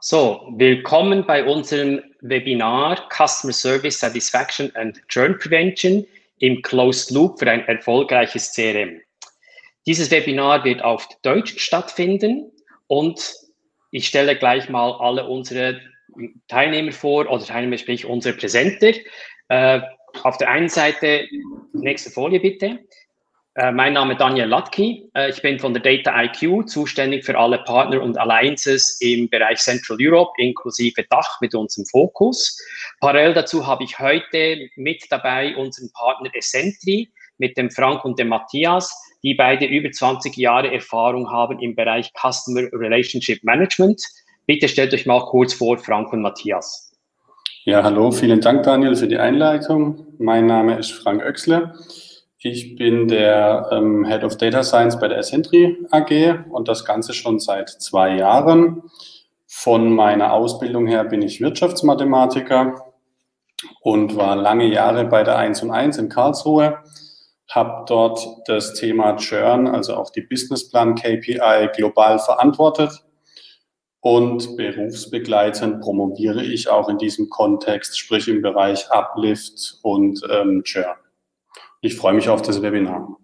So, willkommen bei unserem Webinar Customer Service Satisfaction and Churn Prevention im Closed Loop für ein erfolgreiches CRM. Dieses Webinar wird auf Deutsch stattfinden und ich stelle gleich mal alle unsere Teilnehmer vor oder Teilnehmer, sprich unsere Präsenter. Äh, auf der einen Seite, nächste Folie bitte. Äh, mein Name ist Daniel Latki. Äh, ich bin von der Data IQ zuständig für alle Partner und Alliances im Bereich Central Europe inklusive Dach mit unserem Fokus. Parallel dazu habe ich heute mit dabei unseren Partner Essentri mit dem Frank und dem Matthias, die beide über 20 Jahre Erfahrung haben im Bereich Customer Relationship Management. Bitte stellt euch mal kurz vor, Frank und Matthias. Ja, hallo, vielen Dank, Daniel, für die Einleitung. Mein Name ist Frank Oechsle. Ich bin der ähm, Head of Data Science bei der Essentry AG und das Ganze schon seit zwei Jahren. Von meiner Ausbildung her bin ich Wirtschaftsmathematiker und war lange Jahre bei der 1 und 1 in Karlsruhe, habe dort das Thema Churn, also auch die Businessplan KPI global verantwortet und berufsbegleitend promoviere ich auch in diesem Kontext, sprich im Bereich Uplift und ähm, Churn. Ich freue mich auf das Webinar.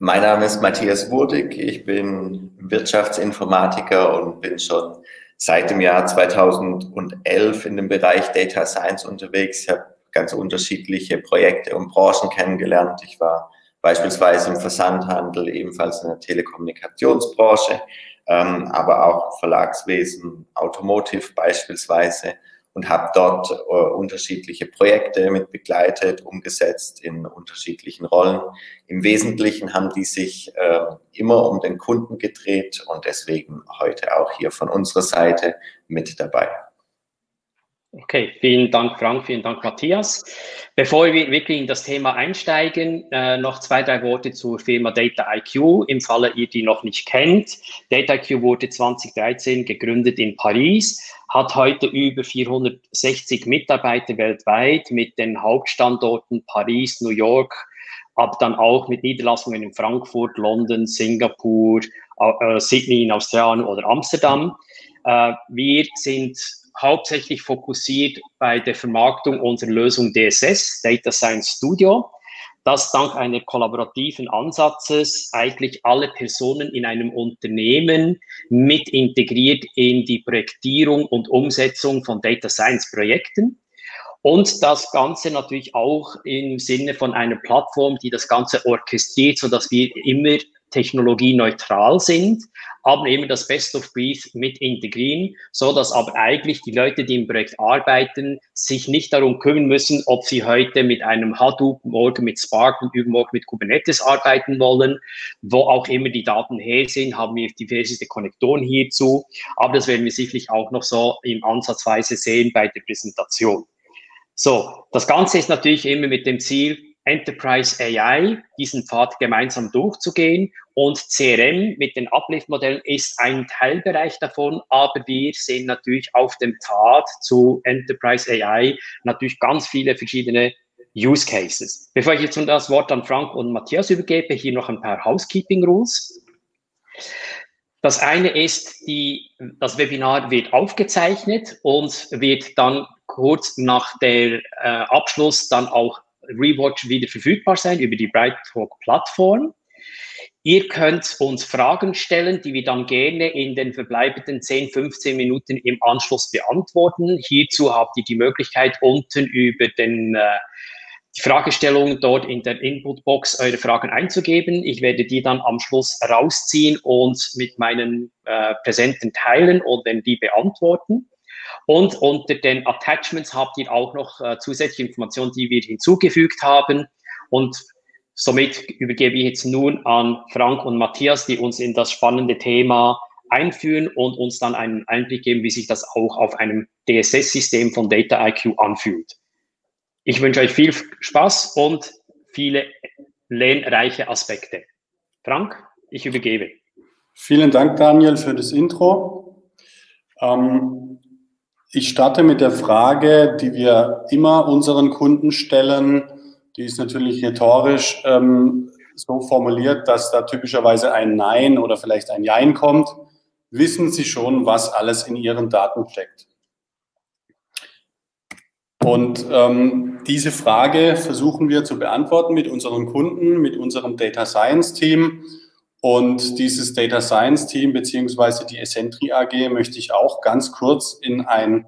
Mein Name ist Matthias Wurdig. Ich bin Wirtschaftsinformatiker und bin schon seit dem Jahr 2011 in dem Bereich Data Science unterwegs. Ich habe ganz unterschiedliche Projekte und Branchen kennengelernt. Ich war beispielsweise im Versandhandel, ebenfalls in der Telekommunikationsbranche, ähm, aber auch Verlagswesen, Automotive beispielsweise und habe dort äh, unterschiedliche Projekte mit begleitet, umgesetzt in unterschiedlichen Rollen. Im Wesentlichen haben die sich äh, immer um den Kunden gedreht und deswegen heute auch hier von unserer Seite mit dabei. Okay, vielen Dank, Frank, vielen Dank, Matthias. Bevor wir wirklich in das Thema einsteigen, äh, noch zwei, drei Worte zur Firma Data IQ, im Falle ihr die noch nicht kennt. Data IQ wurde 2013 gegründet in Paris, hat heute über 460 Mitarbeiter weltweit mit den Hauptstandorten Paris, New York, aber dann auch mit Niederlassungen in Frankfurt, London, Singapur, äh, Sydney in Australien oder Amsterdam. Äh, wir sind hauptsächlich fokussiert bei der Vermarktung unserer Lösung DSS, Data Science Studio, das dank eines kollaborativen Ansatzes eigentlich alle Personen in einem Unternehmen mit integriert in die Projektierung und Umsetzung von Data Science Projekten. Und das Ganze natürlich auch im Sinne von einer Plattform, die das Ganze orchestriert, sodass wir immer technologieneutral sind, aber eben das Best of Breed mit integrieren, so dass aber eigentlich die Leute, die im Projekt arbeiten, sich nicht darum kümmern müssen, ob sie heute mit einem Hadoop, morgen mit Spark und übermorgen mit Kubernetes arbeiten wollen, wo auch immer die Daten her sind, haben wir diverse Konnektoren hierzu, aber das werden wir sicherlich auch noch so im Ansatzweise sehen bei der Präsentation. So, das Ganze ist natürlich immer mit dem Ziel, Enterprise AI, diesen Pfad gemeinsam durchzugehen. Und CRM mit den Uplift-Modellen ist ein Teilbereich davon, aber wir sehen natürlich auf dem Pfad zu Enterprise AI natürlich ganz viele verschiedene Use Cases. Bevor ich jetzt das Wort an Frank und Matthias übergebe, hier noch ein paar Housekeeping Rules. Das eine ist, die, das Webinar wird aufgezeichnet und wird dann kurz nach der äh, Abschluss dann auch Rewatch wieder verfügbar sein über die BrightTalk-Plattform. Ihr könnt uns Fragen stellen, die wir dann gerne in den verbleibenden 10, 15 Minuten im Anschluss beantworten. Hierzu habt ihr die Möglichkeit, unten über den, äh, die Fragestellung dort in der Inputbox eure Fragen einzugeben. Ich werde die dann am Schluss rausziehen und mit meinen äh, Präsenten teilen und dann die beantworten. Und unter den Attachments habt ihr auch noch äh, zusätzliche Informationen, die wir hinzugefügt haben. Und somit übergebe ich jetzt nun an Frank und Matthias, die uns in das spannende Thema einführen und uns dann einen Einblick geben, wie sich das auch auf einem DSS-System von Data IQ anfühlt. Ich wünsche euch viel Spaß und viele lernreiche Aspekte. Frank, ich übergebe. Vielen Dank, Daniel, für das Intro. Ähm, ich starte mit der Frage, die wir immer unseren Kunden stellen. Die ist natürlich rhetorisch ähm, so formuliert, dass da typischerweise ein Nein oder vielleicht ein Jein kommt. wissen Sie schon, was alles in Ihren Daten steckt? Und ähm, diese Frage versuchen wir zu beantworten mit unseren Kunden, mit unserem Data Science Team. Und dieses Data Science Team beziehungsweise die Essentri AG möchte ich auch ganz kurz in ein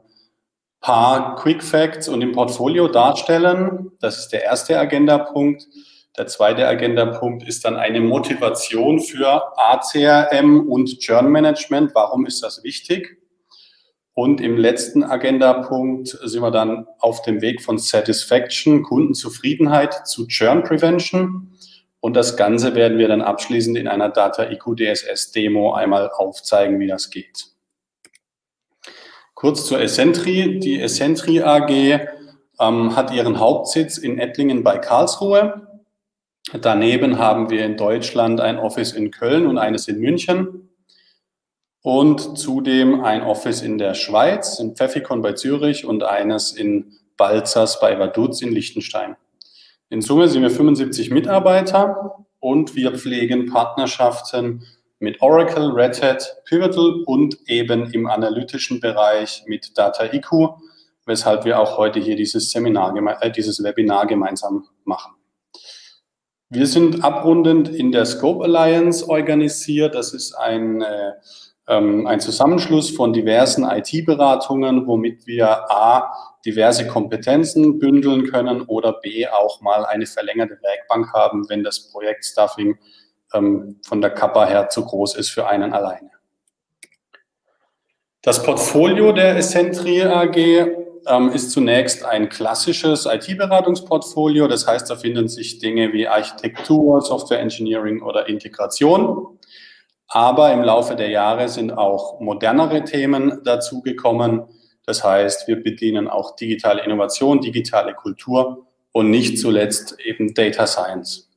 paar Quick Facts und im Portfolio darstellen. Das ist der erste Agendapunkt. Der zweite Agendapunkt ist dann eine Motivation für ACRM und Churn Management. Warum ist das wichtig? Und im letzten Agendapunkt sind wir dann auf dem Weg von Satisfaction, Kundenzufriedenheit zu Churn Prevention. Und das Ganze werden wir dann abschließend in einer Data IQ DSS Demo einmal aufzeigen, wie das geht. Kurz zur Essentri. Die Essentri AG ähm, hat ihren Hauptsitz in Ettlingen bei Karlsruhe. Daneben haben wir in Deutschland ein Office in Köln und eines in München und zudem ein Office in der Schweiz, in Pfeffikon bei Zürich und eines in Balzers bei Vaduz in Liechtenstein. In Summe sind wir 75 Mitarbeiter und wir pflegen Partnerschaften mit Oracle, Red Hat, Pivotal und eben im analytischen Bereich mit Data IQ, weshalb wir auch heute hier dieses Seminar, äh, dieses Webinar gemeinsam machen. Wir sind abrundend in der Scope Alliance organisiert. Das ist ein äh, ähm, ein Zusammenschluss von diversen IT-Beratungen, womit wir A, diverse Kompetenzen bündeln können oder B, auch mal eine verlängerte Werkbank haben, wenn das Projekt Stuffing ähm, von der Kappa her zu groß ist für einen alleine. Das Portfolio der Essentri AG ähm, ist zunächst ein klassisches IT-Beratungsportfolio. Das heißt, da finden sich Dinge wie Architektur, Software Engineering oder Integration. Aber im Laufe der Jahre sind auch modernere Themen dazugekommen. Das heißt, wir bedienen auch digitale Innovation, digitale Kultur und nicht zuletzt eben Data Science.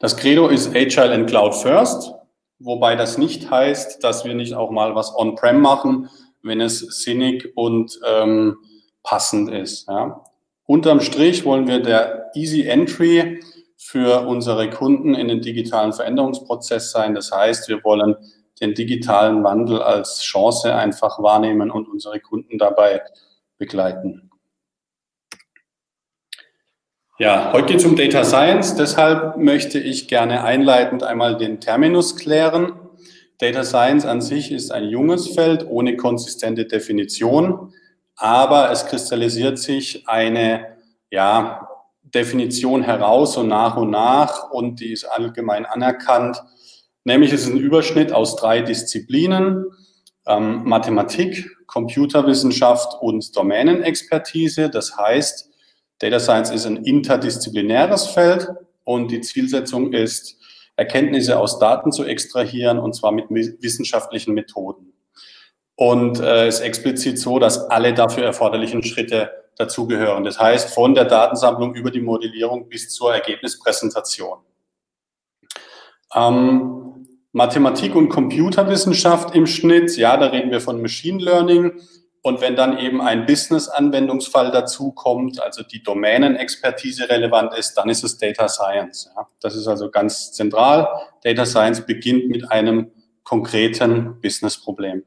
Das Credo ist Agile and Cloud First, wobei das nicht heißt, dass wir nicht auch mal was on-prem machen, wenn es sinnig und ähm, passend ist. Ja. Unterm Strich wollen wir der Easy Entry für unsere Kunden in den digitalen Veränderungsprozess sein. Das heißt, wir wollen den digitalen Wandel als Chance einfach wahrnehmen und unsere Kunden dabei begleiten. Ja, heute geht es um Data Science. Deshalb möchte ich gerne einleitend einmal den Terminus klären. Data Science an sich ist ein junges Feld ohne konsistente Definition, aber es kristallisiert sich eine ja, Definition heraus und nach und nach und die ist allgemein anerkannt. Nämlich es ist ein Überschnitt aus drei Disziplinen, ähm, Mathematik, Computerwissenschaft und Domänenexpertise. Das heißt, Data Science ist ein interdisziplinäres Feld und die Zielsetzung ist, Erkenntnisse aus Daten zu extrahieren und zwar mit wissenschaftlichen Methoden. Und äh, ist explizit so, dass alle dafür erforderlichen Schritte dazugehören. Das heißt, von der Datensammlung über die Modellierung bis zur Ergebnispräsentation. Ähm, Mathematik und Computerwissenschaft im Schnitt, ja, da reden wir von Machine Learning. Und wenn dann eben ein Business-Anwendungsfall dazu kommt, also die Domänenexpertise relevant ist, dann ist es Data Science. Ja. Das ist also ganz zentral. Data Science beginnt mit einem konkreten Business-Problem.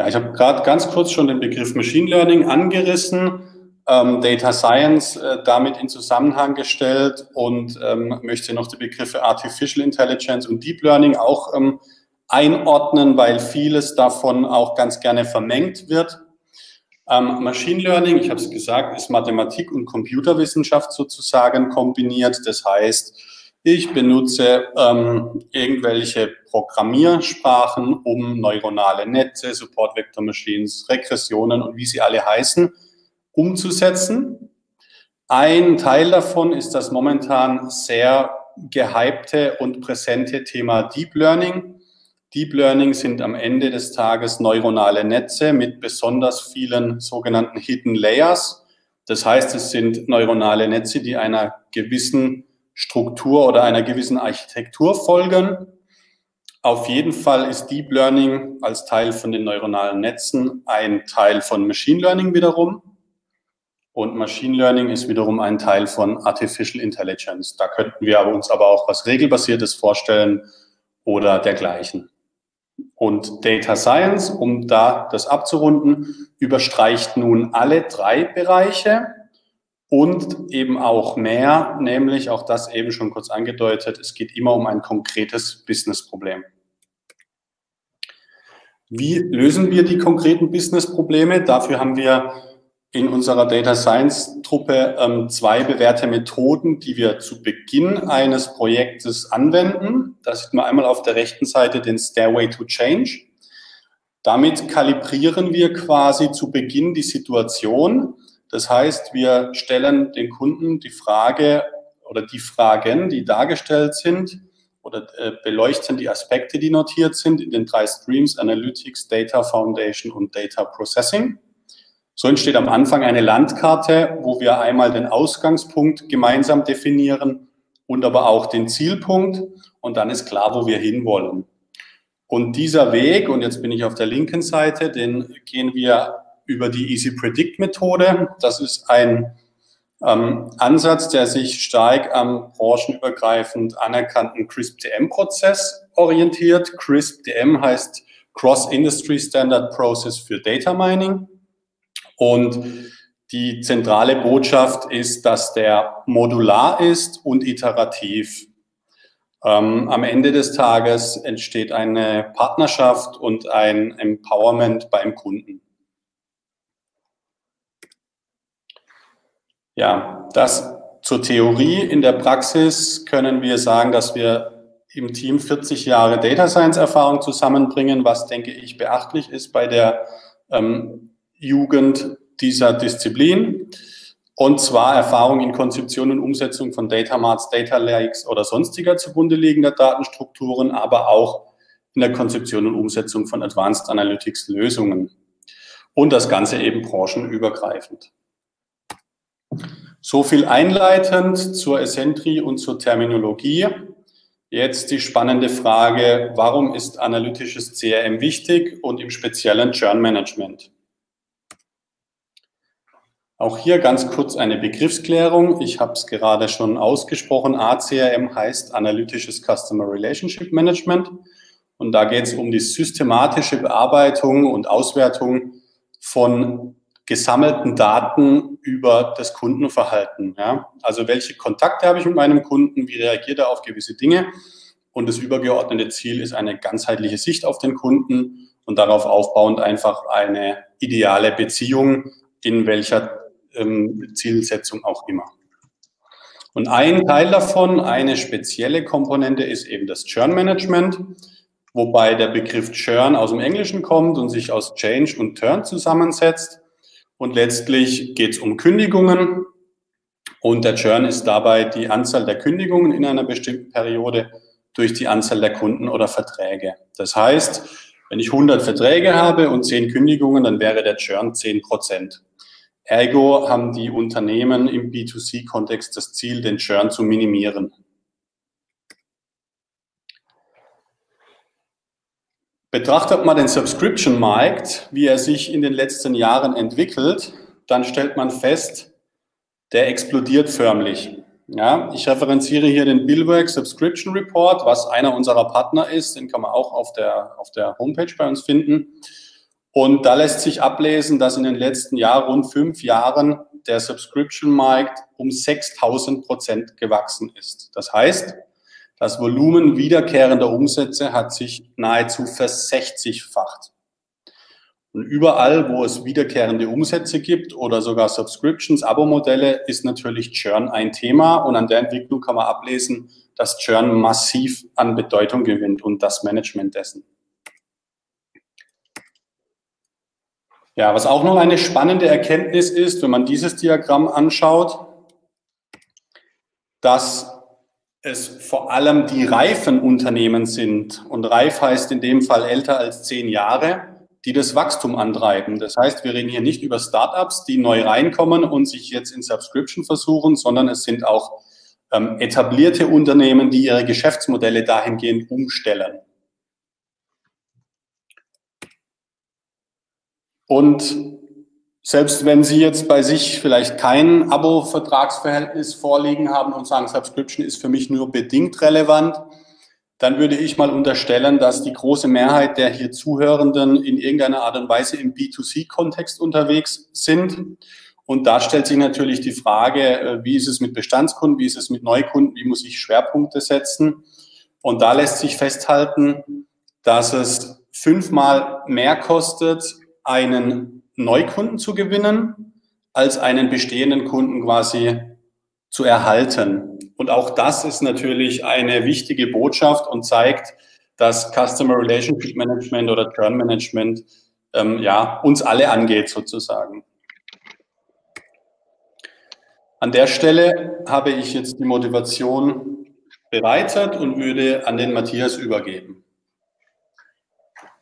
Ja, ich habe gerade ganz kurz schon den Begriff Machine Learning angerissen, ähm, Data Science äh, damit in Zusammenhang gestellt und ähm, möchte noch die Begriffe Artificial Intelligence und Deep Learning auch ähm, einordnen, weil vieles davon auch ganz gerne vermengt wird. Ähm, Machine Learning, ich habe es gesagt, ist Mathematik und Computerwissenschaft sozusagen kombiniert. Das heißt, ich benutze ähm, irgendwelche Programmiersprachen, um neuronale Netze, Support Vector Machines, Regressionen und wie sie alle heißen, umzusetzen. Ein Teil davon ist das momentan sehr gehypte und präsente Thema Deep Learning. Deep Learning sind am Ende des Tages neuronale Netze mit besonders vielen sogenannten Hidden Layers. Das heißt, es sind neuronale Netze, die einer gewissen Struktur oder einer gewissen Architektur folgen. Auf jeden Fall ist Deep Learning als Teil von den neuronalen Netzen ein Teil von Machine Learning wiederum. Und Machine Learning ist wiederum ein Teil von Artificial Intelligence. Da könnten wir uns aber auch was Regelbasiertes vorstellen oder dergleichen. Und Data Science, um da das abzurunden, überstreicht nun alle drei Bereiche und eben auch mehr, nämlich auch das eben schon kurz angedeutet, es geht immer um ein konkretes Businessproblem. Wie lösen wir die konkreten Businessprobleme? Dafür haben wir in unserer Data Science Truppe ähm, zwei bewährte Methoden, die wir zu Beginn eines Projektes anwenden. Da sieht man einmal auf der rechten Seite den Stairway to Change. Damit kalibrieren wir quasi zu Beginn die Situation. Das heißt, wir stellen den Kunden die Frage oder die Fragen, die dargestellt sind, oder äh, beleuchten die Aspekte, die notiert sind in den drei Streams Analytics, Data Foundation und Data Processing. So entsteht am Anfang eine Landkarte, wo wir einmal den Ausgangspunkt gemeinsam definieren und aber auch den Zielpunkt und dann ist klar, wo wir hinwollen. Und dieser Weg, und jetzt bin ich auf der linken Seite, den gehen wir über die Easy Predict Methode. Das ist ein ähm, Ansatz, der sich stark am branchenübergreifend anerkannten CRISP-DM-Prozess orientiert. CRISP-DM heißt Cross Industry Standard Process für Data Mining. Und die zentrale Botschaft ist, dass der modular ist und iterativ. Ähm, am Ende des Tages entsteht eine Partnerschaft und ein Empowerment beim Kunden. Ja, das zur Theorie. In der Praxis können wir sagen, dass wir im Team 40 Jahre Data Science Erfahrung zusammenbringen, was denke ich beachtlich ist bei der ähm, Jugend dieser Disziplin. Und zwar Erfahrung in Konzeption und Umsetzung von Data Marts, Data Lakes oder sonstiger zugrunde liegender Datenstrukturen, aber auch in der Konzeption und Umsetzung von Advanced Analytics Lösungen. Und das Ganze eben branchenübergreifend. So viel einleitend zur Essentri und zur Terminologie. Jetzt die spannende Frage, warum ist analytisches CRM wichtig und im speziellen Churn Management? Auch hier ganz kurz eine Begriffsklärung. Ich habe es gerade schon ausgesprochen. ACRM heißt Analytisches Customer Relationship Management. Und da geht es um die systematische Bearbeitung und Auswertung von gesammelten Daten über das Kundenverhalten. Ja? Also welche Kontakte habe ich mit meinem Kunden, wie reagiert er auf gewisse Dinge? Und das übergeordnete Ziel ist eine ganzheitliche Sicht auf den Kunden und darauf aufbauend einfach eine ideale Beziehung in welcher ähm, Zielsetzung auch immer. Und ein Teil davon, eine spezielle Komponente ist eben das Churn Management, wobei der Begriff Churn aus dem Englischen kommt und sich aus Change und Turn zusammensetzt. Und letztlich geht es um Kündigungen. Und der Churn ist dabei die Anzahl der Kündigungen in einer bestimmten Periode durch die Anzahl der Kunden oder Verträge. Das heißt, wenn ich 100 Verträge habe und 10 Kündigungen, dann wäre der Churn 10 Prozent. Ergo haben die Unternehmen im B2C-Kontext das Ziel, den Churn zu minimieren. Betrachtet man den Subscription-Markt, wie er sich in den letzten Jahren entwickelt, dann stellt man fest, der explodiert förmlich. Ja, ich referenziere hier den Billwork Subscription Report, was einer unserer Partner ist. Den kann man auch auf der, auf der Homepage bei uns finden. Und da lässt sich ablesen, dass in den letzten Jahren, rund fünf Jahren, der Subscription-Markt um 6000 Prozent gewachsen ist. Das heißt, das Volumen wiederkehrender Umsätze hat sich nahezu versechzigfacht. Und überall, wo es wiederkehrende Umsätze gibt oder sogar Subscriptions, Abo-Modelle, ist natürlich Churn ein Thema. Und an der Entwicklung kann man ablesen, dass Churn massiv an Bedeutung gewinnt und das Management dessen. Ja, was auch noch eine spannende Erkenntnis ist, wenn man dieses Diagramm anschaut, dass es vor allem die reifen Unternehmen sind. Und reif heißt in dem Fall älter als zehn Jahre, die das Wachstum antreiben. Das heißt, wir reden hier nicht über Startups, die neu reinkommen und sich jetzt in Subscription versuchen, sondern es sind auch ähm, etablierte Unternehmen, die ihre Geschäftsmodelle dahingehend umstellen. Und selbst wenn Sie jetzt bei sich vielleicht kein Abo-Vertragsverhältnis vorliegen haben und sagen, Subscription ist für mich nur bedingt relevant, dann würde ich mal unterstellen, dass die große Mehrheit der hier Zuhörenden in irgendeiner Art und Weise im B2C-Kontext unterwegs sind. Und da stellt sich natürlich die Frage, äh, wie ist es mit Bestandskunden, wie ist es mit Neukunden, wie muss ich Schwerpunkte setzen? Und da lässt sich festhalten, dass es fünfmal mehr kostet, einen Neukunden zu gewinnen, als einen bestehenden Kunden quasi zu erhalten. Und auch das ist natürlich eine wichtige Botschaft und zeigt, dass Customer Relationship Management oder Churn Management ähm, ja, uns alle angeht sozusagen. An der Stelle habe ich jetzt die Motivation bereitet und würde an den Matthias übergeben.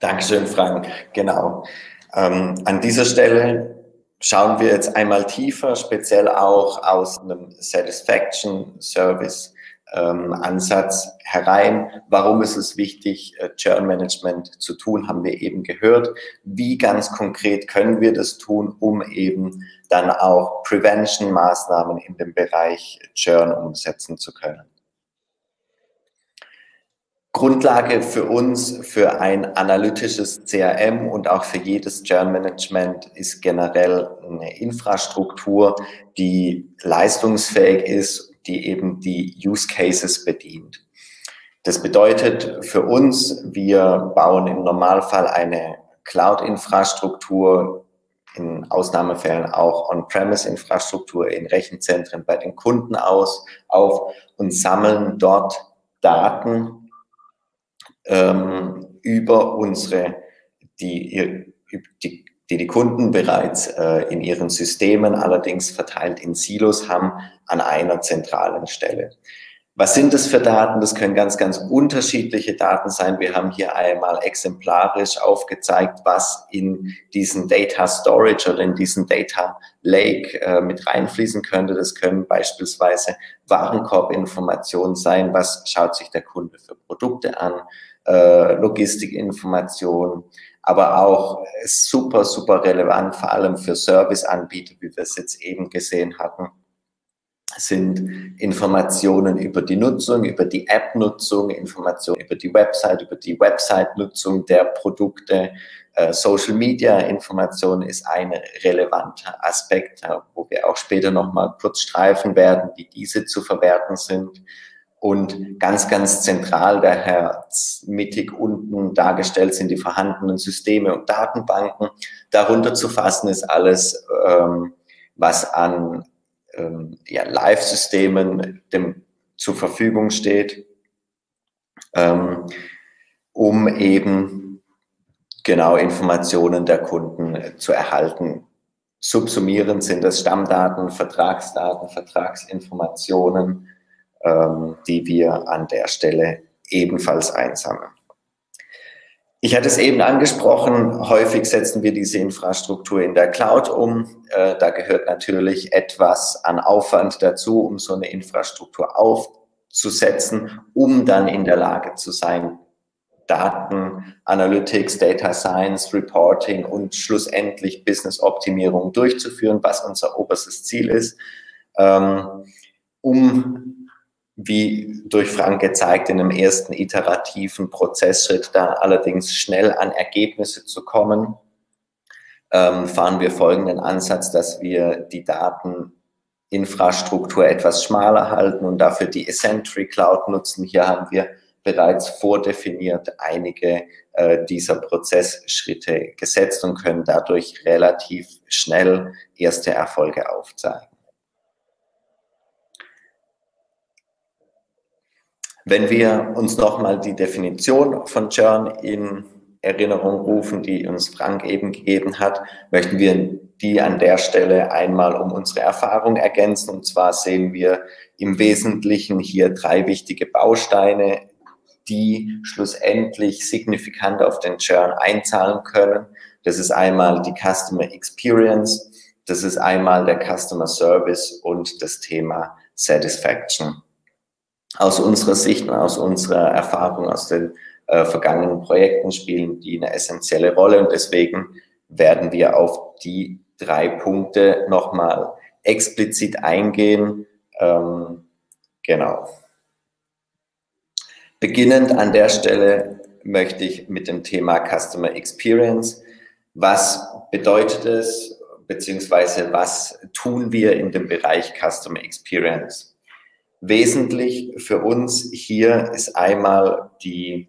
Dankeschön, Frank. Genau. Ähm, an dieser Stelle schauen wir jetzt einmal tiefer, speziell auch aus einem Satisfaction Service ähm, Ansatz herein. Warum ist es wichtig, äh, Churn Management zu tun, haben wir eben gehört. Wie ganz konkret können wir das tun, um eben dann auch Prevention Maßnahmen in dem Bereich Churn umsetzen zu können? Grundlage für uns, für ein analytisches CRM und auch für jedes Churn Management ist generell eine Infrastruktur, die leistungsfähig ist, die eben die Use Cases bedient. Das bedeutet für uns, wir bauen im Normalfall eine Cloud-Infrastruktur, in Ausnahmefällen auch On-Premise-Infrastruktur in Rechenzentren bei den Kunden aus, auf und sammeln dort Daten ähm, über unsere, die, die, die, die Kunden bereits äh, in ihren Systemen allerdings verteilt in Silos haben, an einer zentralen Stelle. Was sind das für Daten? Das können ganz, ganz unterschiedliche Daten sein. Wir haben hier einmal exemplarisch aufgezeigt, was in diesen Data Storage oder in diesen Data Lake äh, mit reinfließen könnte. Das können beispielsweise Warenkorbinformationen sein. Was schaut sich der Kunde für Produkte an? Äh, Logistikinformationen, aber auch super, super relevant, vor allem für Serviceanbieter, wie wir es jetzt eben gesehen hatten, sind Informationen über die Nutzung, über die App-Nutzung, Informationen über die Website, über die Website-Nutzung der Produkte. Äh, Social Media-Informationen ist ein relevanter Aspekt, wo wir auch später nochmal kurz streifen werden, wie diese zu verwerten sind. Und ganz, ganz zentral daher mittig unten dargestellt sind die vorhandenen Systeme und Datenbanken. Darunter zu fassen ist alles, ähm, was an ähm, ja, Live-Systemen zur Verfügung steht, ähm, um eben genau Informationen der Kunden zu erhalten. Subsumierend sind das Stammdaten, Vertragsdaten, Vertragsinformationen, ähm, die wir an der Stelle ebenfalls einsammeln. Ich hatte es eben angesprochen, häufig setzen wir diese Infrastruktur in der Cloud um. Äh, da gehört natürlich etwas an Aufwand dazu, um so eine Infrastruktur aufzusetzen, um dann in der Lage zu sein, Daten, Analytics, Data Science, Reporting und schlussendlich Business-Optimierung durchzuführen, was unser oberstes Ziel ist, ähm, um wie durch Frank gezeigt, in einem ersten iterativen Prozessschritt da allerdings schnell an Ergebnisse zu kommen, ähm, fahren wir folgenden Ansatz, dass wir die Dateninfrastruktur etwas schmaler halten und dafür die Eccentric Cloud nutzen. Hier haben wir bereits vordefiniert einige äh, dieser Prozessschritte gesetzt und können dadurch relativ schnell erste Erfolge aufzeigen. Wenn wir uns nochmal die Definition von Churn in Erinnerung rufen, die uns Frank eben gegeben hat, möchten wir die an der Stelle einmal um unsere Erfahrung ergänzen. Und zwar sehen wir im Wesentlichen hier drei wichtige Bausteine, die schlussendlich signifikant auf den Churn einzahlen können. Das ist einmal die Customer Experience, das ist einmal der Customer Service und das Thema Satisfaction aus unserer Sicht und aus unserer Erfahrung aus den äh, vergangenen Projekten spielen die eine essentielle Rolle und deswegen werden wir auf die drei Punkte nochmal explizit eingehen. Ähm, genau. Beginnend an der Stelle möchte ich mit dem Thema Customer Experience. Was bedeutet es, beziehungsweise was tun wir in dem Bereich Customer Experience? Wesentlich für uns hier ist einmal die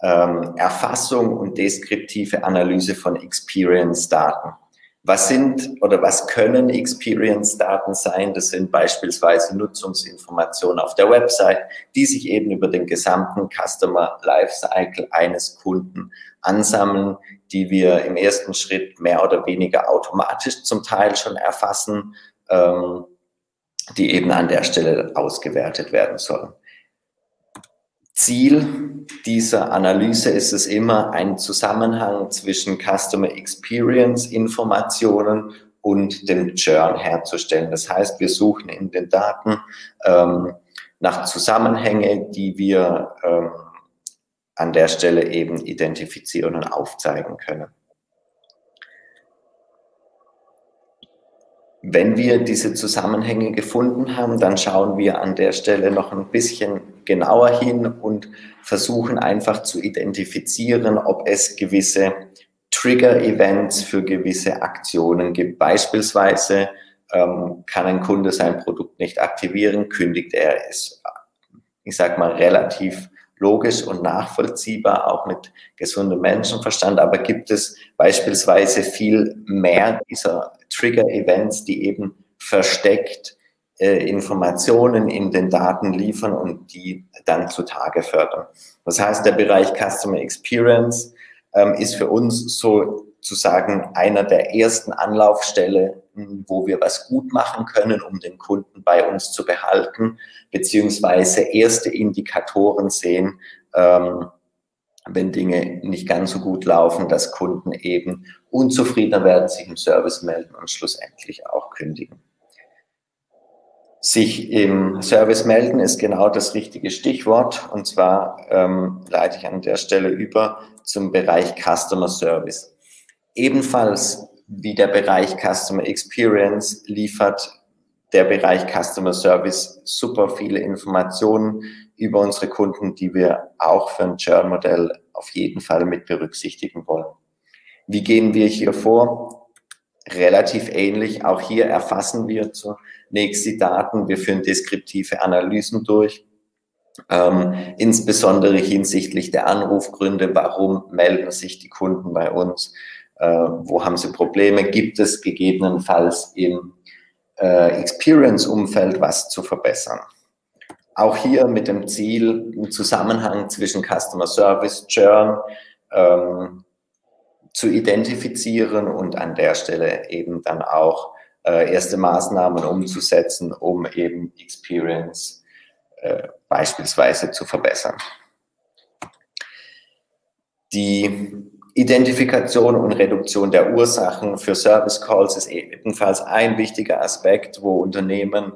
ähm, Erfassung und deskriptive Analyse von Experience-Daten. Was sind oder was können Experience-Daten sein? Das sind beispielsweise Nutzungsinformationen auf der Website, die sich eben über den gesamten Customer Lifecycle eines Kunden ansammeln, die wir im ersten Schritt mehr oder weniger automatisch zum Teil schon erfassen, ähm, die eben an der Stelle ausgewertet werden sollen. Ziel dieser Analyse ist es immer, einen Zusammenhang zwischen Customer Experience Informationen und dem Churn herzustellen. Das heißt, wir suchen in den Daten ähm, nach Zusammenhänge, die wir ähm, an der Stelle eben identifizieren und aufzeigen können. Wenn wir diese Zusammenhänge gefunden haben, dann schauen wir an der Stelle noch ein bisschen genauer hin und versuchen einfach zu identifizieren, ob es gewisse Trigger-Events für gewisse Aktionen gibt. Beispielsweise ähm, kann ein Kunde sein Produkt nicht aktivieren, kündigt er es, ich sage mal, relativ logisch und nachvollziehbar, auch mit gesundem Menschenverstand. Aber gibt es beispielsweise viel mehr dieser Trigger-Events, die eben versteckt äh, Informationen in den Daten liefern und die dann zutage fördern. Das heißt, der Bereich Customer Experience ähm, ist für uns sozusagen einer der ersten Anlaufstelle, wo wir was gut machen können, um den Kunden bei uns zu behalten, beziehungsweise erste Indikatoren sehen, ähm, wenn Dinge nicht ganz so gut laufen, dass Kunden eben unzufriedener werden, sich im Service melden und schlussendlich auch kündigen. Sich im Service melden ist genau das richtige Stichwort und zwar ähm, leite ich an der Stelle über zum Bereich Customer Service. Ebenfalls wie der Bereich Customer Experience liefert der Bereich Customer Service super viele Informationen über unsere Kunden, die wir auch für ein Churn-Modell auf jeden Fall mit berücksichtigen wollen. Wie gehen wir hier vor? Relativ ähnlich. Auch hier erfassen wir zunächst die Daten. Wir führen deskriptive Analysen durch. Ähm, insbesondere hinsichtlich der Anrufgründe. Warum melden sich die Kunden bei uns? Äh, wo haben sie Probleme? Gibt es gegebenenfalls im äh, Experience-Umfeld was zu verbessern? Auch hier mit dem Ziel, einen Zusammenhang zwischen Customer Service, Churn ähm, zu identifizieren und an der Stelle eben dann auch äh, erste Maßnahmen umzusetzen, um eben Experience äh, beispielsweise zu verbessern. Die Identifikation und Reduktion der Ursachen für Service Calls ist ebenfalls ein wichtiger Aspekt, wo Unternehmen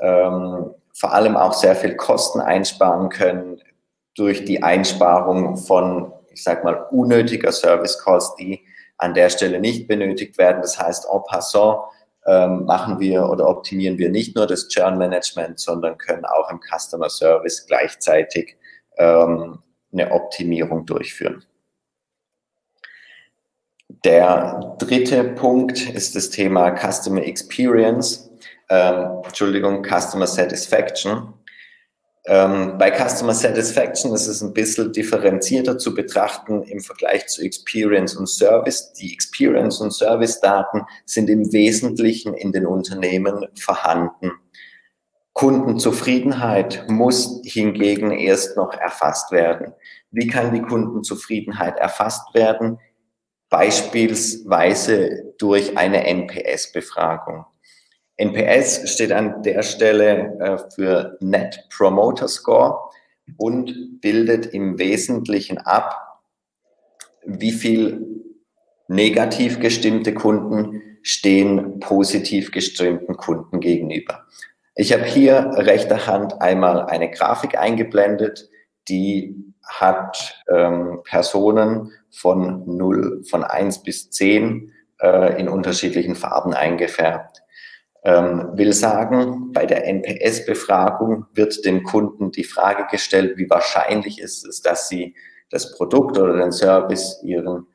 ähm, vor allem auch sehr viel Kosten einsparen können durch die Einsparung von, ich sag mal, unnötiger Service Calls, die an der Stelle nicht benötigt werden. Das heißt, en passant ähm, machen wir oder optimieren wir nicht nur das Churn Management, sondern können auch im Customer Service gleichzeitig ähm, eine Optimierung durchführen. Der dritte Punkt ist das Thema Customer Experience, ähm, Entschuldigung, Customer Satisfaction. Ähm, bei Customer Satisfaction ist es ein bisschen differenzierter zu betrachten im Vergleich zu Experience und Service. Die Experience und Service Daten sind im Wesentlichen in den Unternehmen vorhanden. Kundenzufriedenheit muss hingegen erst noch erfasst werden. Wie kann die Kundenzufriedenheit erfasst werden? Beispielsweise durch eine NPS-Befragung. NPS steht an der Stelle äh, für Net Promoter Score und bildet im Wesentlichen ab, wie viel negativ gestimmte Kunden stehen positiv gestimmten Kunden gegenüber. Ich habe hier rechter Hand einmal eine Grafik eingeblendet, die hat ähm, Personen von 0, von 1 bis 10 äh, in unterschiedlichen Farben eingefärbt. Ähm, will sagen, bei der NPS-Befragung wird dem Kunden die Frage gestellt, wie wahrscheinlich ist es, dass sie das Produkt oder den Service ihren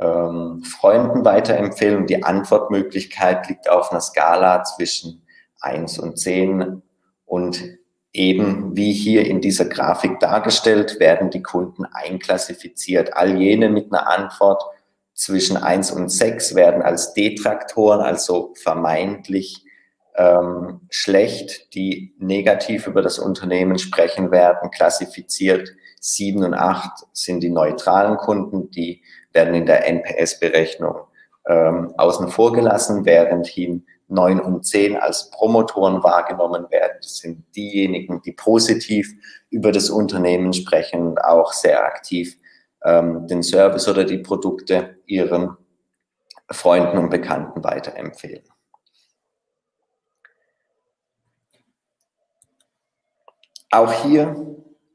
ähm, Freunden weiterempfehlen. Die Antwortmöglichkeit liegt auf einer Skala zwischen 1 und 10 und eben wie hier in dieser Grafik dargestellt, werden die Kunden einklassifiziert. All jene mit einer Antwort zwischen 1 und 6 werden als Detraktoren, also vermeintlich ähm, schlecht, die negativ über das Unternehmen sprechen werden, klassifiziert. 7 und 8 sind die neutralen Kunden, die werden in der NPS-Berechnung ähm, außen vor gelassen, während hin 9 und 10 als Promotoren wahrgenommen werden. Das sind diejenigen, die positiv über das Unternehmen sprechen auch sehr aktiv ähm, den Service oder die Produkte ihren Freunden und Bekannten weiterempfehlen. Auch hier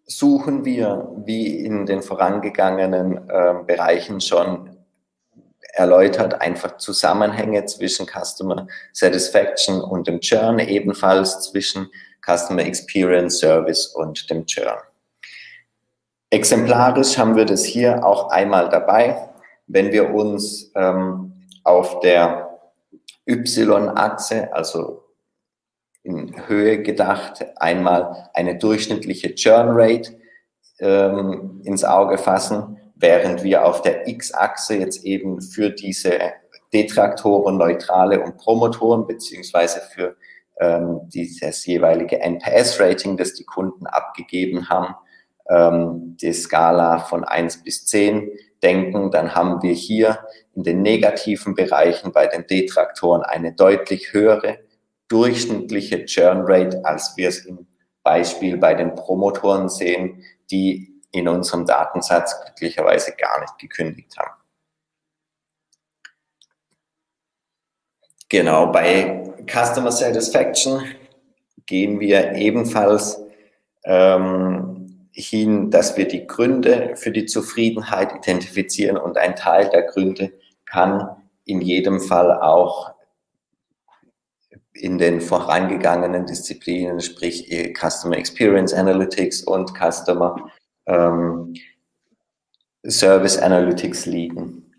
suchen wir, wie in den vorangegangenen äh, Bereichen schon erläutert, einfach Zusammenhänge zwischen Customer Satisfaction und dem Churn, ebenfalls zwischen Customer Experience, Service und dem Churn. Exemplarisch haben wir das hier auch einmal dabei. Wenn wir uns ähm, auf der Y-Achse, also in Höhe gedacht, einmal eine durchschnittliche Churn Rate ähm, ins Auge fassen, während wir auf der X-Achse jetzt eben für diese Detraktoren, Neutrale und Promotoren beziehungsweise für ähm, dieses jeweilige NPS-Rating, das die Kunden abgegeben haben, ähm, die Skala von 1 bis 10 denken, dann haben wir hier in den negativen Bereichen bei den Detraktoren eine deutlich höhere durchschnittliche Churn Rate, als wir es im Beispiel bei den Promotoren sehen, die in unserem Datensatz glücklicherweise gar nicht gekündigt haben. Genau, bei Customer Satisfaction gehen wir ebenfalls ähm, hin, dass wir die Gründe für die Zufriedenheit identifizieren und ein Teil der Gründe kann in jedem Fall auch in den vorangegangenen Disziplinen, sprich Customer Experience Analytics und Customer ähm, Service Analytics liegen.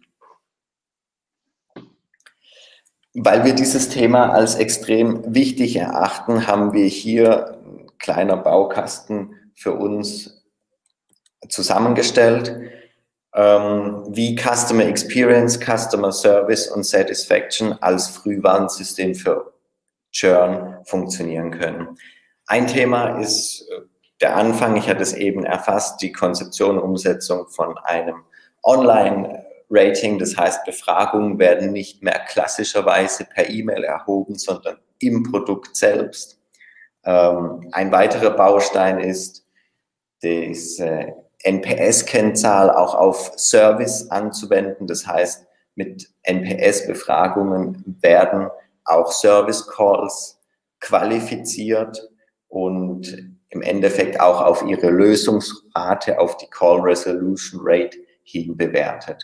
Weil wir dieses Thema als extrem wichtig erachten, haben wir hier ein kleiner Baukasten für uns zusammengestellt, ähm, wie Customer Experience, Customer Service und Satisfaction als Frühwarnsystem für Churn funktionieren können. Ein Thema ist äh, der Anfang, ich hatte es eben erfasst, die Konzeption Umsetzung von einem Online-Rating. Das heißt, Befragungen werden nicht mehr klassischerweise per E-Mail erhoben, sondern im Produkt selbst. Ähm, ein weiterer Baustein ist, diese NPS-Kennzahl auch auf Service anzuwenden. Das heißt, mit NPS-Befragungen werden auch Service Calls qualifiziert und im Endeffekt auch auf ihre Lösungsrate, auf die Call Resolution Rate hin bewertet.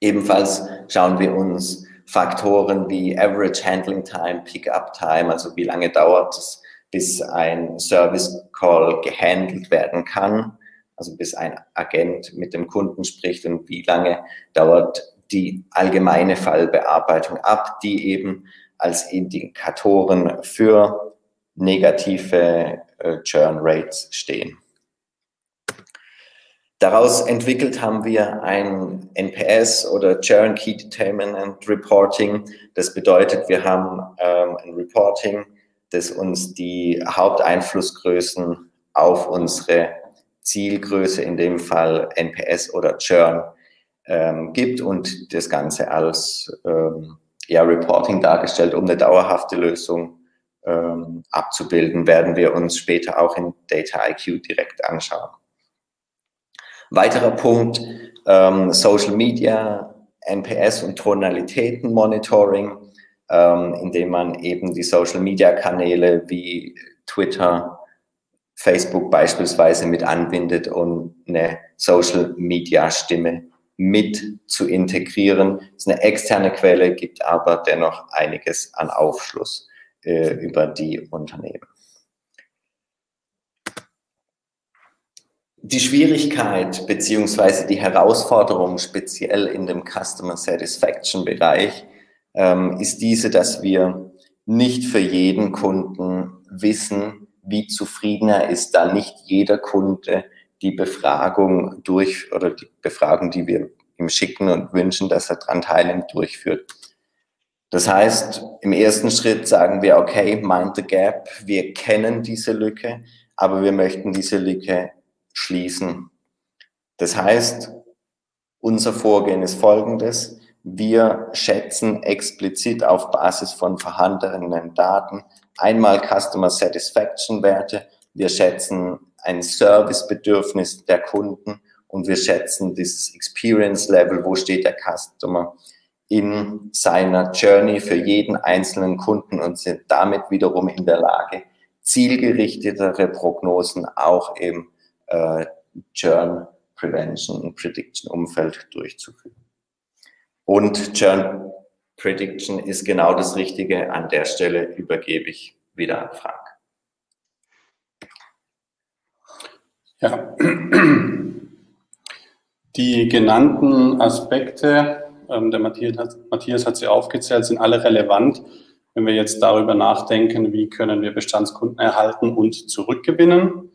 Ebenfalls schauen wir uns Faktoren wie Average Handling Time, Pickup Time, also wie lange dauert es, bis ein Service Call gehandelt werden kann, also bis ein Agent mit dem Kunden spricht und wie lange dauert die allgemeine Fallbearbeitung ab, die eben als Indikatoren für negative Churn Rates stehen. Daraus entwickelt haben wir ein NPS oder Churn Key Determinant Reporting. Das bedeutet, wir haben ähm, ein Reporting, das uns die Haupteinflussgrößen auf unsere Zielgröße, in dem Fall NPS oder Churn, ähm, gibt und das Ganze als ähm, ja, Reporting dargestellt, um eine dauerhafte Lösung ähm, abzubilden, werden wir uns später auch in Data IQ direkt anschauen. Weiterer Punkt, ähm, Social Media, NPS und Tonalitäten Monitoring, ähm, indem man eben die Social Media Kanäle wie Twitter, Facebook beispielsweise mit anbindet und eine Social Media Stimme mit zu integrieren. Es ist eine externe Quelle, gibt aber dennoch einiges an Aufschluss äh, über die Unternehmen. Die Schwierigkeit beziehungsweise die Herausforderung speziell in dem Customer Satisfaction Bereich ähm, ist diese, dass wir nicht für jeden Kunden wissen, wie zufrieden er ist, da nicht jeder Kunde die Befragung durch oder die Befragung, die wir ihm schicken und wünschen, dass er daran teilnimmt, durchführt. Das heißt, im ersten Schritt sagen wir, okay, mind the gap, wir kennen diese Lücke, aber wir möchten diese Lücke schließen. Das heißt, unser Vorgehen ist folgendes. Wir schätzen explizit auf Basis von vorhandenen Daten einmal Customer Satisfaction Werte. Wir schätzen ein Servicebedürfnis der Kunden und wir schätzen dieses Experience Level, wo steht der Customer in seiner Journey für jeden einzelnen Kunden und sind damit wiederum in der Lage, zielgerichtetere Prognosen auch im äh, Churn Prevention und Prediction Umfeld durchzuführen. Und Churn Prediction ist genau das Richtige. An der Stelle übergebe ich wieder an Frank. Ja, die genannten Aspekte, ähm, der Matthias hat, Matthias hat sie aufgezählt, sind alle relevant, wenn wir jetzt darüber nachdenken, wie können wir Bestandskunden erhalten und zurückgewinnen.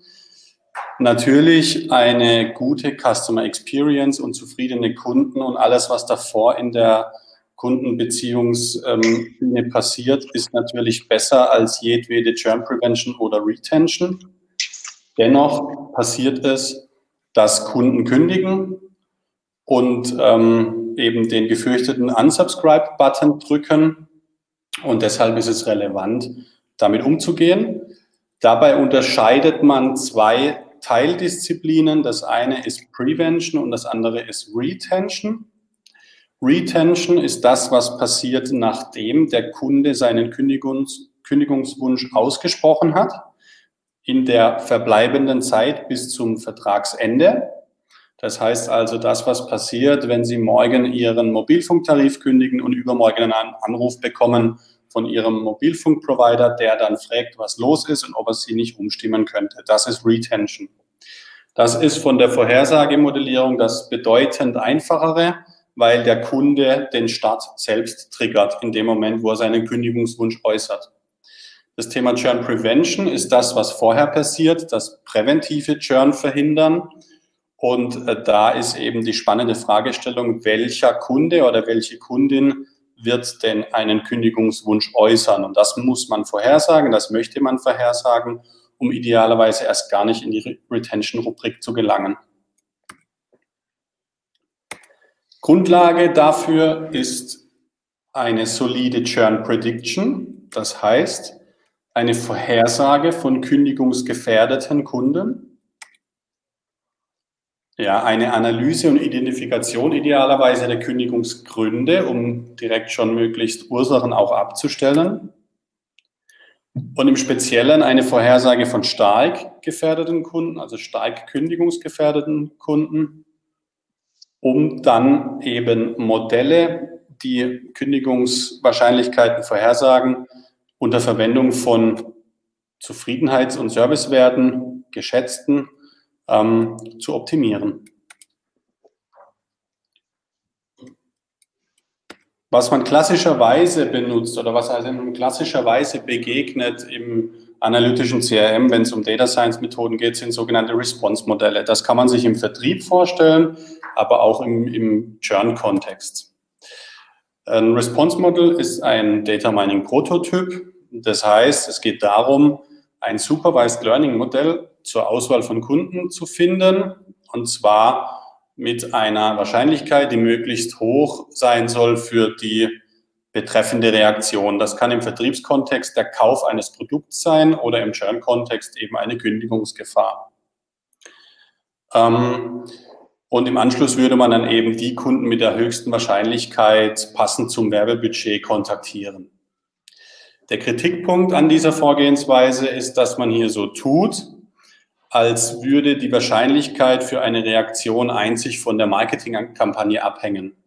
Natürlich eine gute Customer Experience und zufriedene Kunden und alles, was davor in der Kundenbeziehungsebene ähm, passiert, ist natürlich besser als jedwede Churn Prevention oder Retention. Dennoch passiert es, dass Kunden kündigen und ähm, eben den gefürchteten Unsubscribe-Button drücken. Und deshalb ist es relevant, damit umzugehen. Dabei unterscheidet man zwei Teildisziplinen. Das eine ist Prevention und das andere ist Retention. Retention ist das, was passiert, nachdem der Kunde seinen Kündigungs Kündigungswunsch ausgesprochen hat in der verbleibenden Zeit bis zum Vertragsende. Das heißt also, das, was passiert, wenn Sie morgen Ihren Mobilfunktarif kündigen und übermorgen einen Anruf bekommen von Ihrem Mobilfunkprovider, der dann fragt, was los ist und ob er Sie nicht umstimmen könnte. Das ist Retention. Das ist von der Vorhersagemodellierung das bedeutend einfachere, weil der Kunde den Start selbst triggert in dem Moment, wo er seinen Kündigungswunsch äußert. Das Thema Churn Prevention ist das, was vorher passiert, das präventive Churn verhindern. Und äh, da ist eben die spannende Fragestellung, welcher Kunde oder welche Kundin wird denn einen Kündigungswunsch äußern? Und das muss man vorhersagen, das möchte man vorhersagen, um idealerweise erst gar nicht in die Retention-Rubrik zu gelangen. Grundlage dafür ist eine solide Churn Prediction. Das heißt, eine Vorhersage von kündigungsgefährdeten Kunden. Ja, eine Analyse und Identifikation idealerweise der Kündigungsgründe, um direkt schon möglichst Ursachen auch abzustellen. Und im Speziellen eine Vorhersage von stark gefährdeten Kunden, also stark kündigungsgefährdeten Kunden, um dann eben Modelle, die Kündigungswahrscheinlichkeiten vorhersagen, unter Verwendung von Zufriedenheits- und Servicewerten, geschätzten, ähm, zu optimieren. Was man klassischerweise benutzt oder was also klassischerweise begegnet im analytischen CRM, wenn es um Data Science Methoden geht, sind sogenannte Response-Modelle. Das kann man sich im Vertrieb vorstellen, aber auch im, im Churn-Kontext. Ein Response Model ist ein Data Mining Prototyp. Das heißt, es geht darum, ein Supervised Learning Modell zur Auswahl von Kunden zu finden und zwar mit einer Wahrscheinlichkeit, die möglichst hoch sein soll für die betreffende Reaktion. Das kann im Vertriebskontext der Kauf eines Produkts sein oder im Churn-Kontext eben eine Kündigungsgefahr. Ähm, und im Anschluss würde man dann eben die Kunden mit der höchsten Wahrscheinlichkeit passend zum Werbebudget kontaktieren. Der Kritikpunkt an dieser Vorgehensweise ist, dass man hier so tut, als würde die Wahrscheinlichkeit für eine Reaktion einzig von der Marketingkampagne abhängen.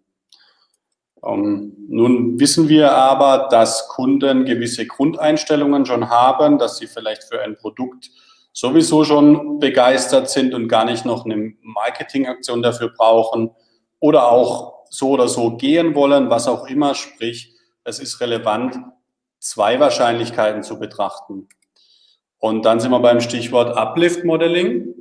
Ähm, nun wissen wir aber, dass Kunden gewisse Grundeinstellungen schon haben, dass sie vielleicht für ein Produkt sowieso schon begeistert sind und gar nicht noch eine Marketingaktion dafür brauchen oder auch so oder so gehen wollen, was auch immer. Sprich, es ist relevant, zwei Wahrscheinlichkeiten zu betrachten. Und dann sind wir beim Stichwort Uplift Modeling.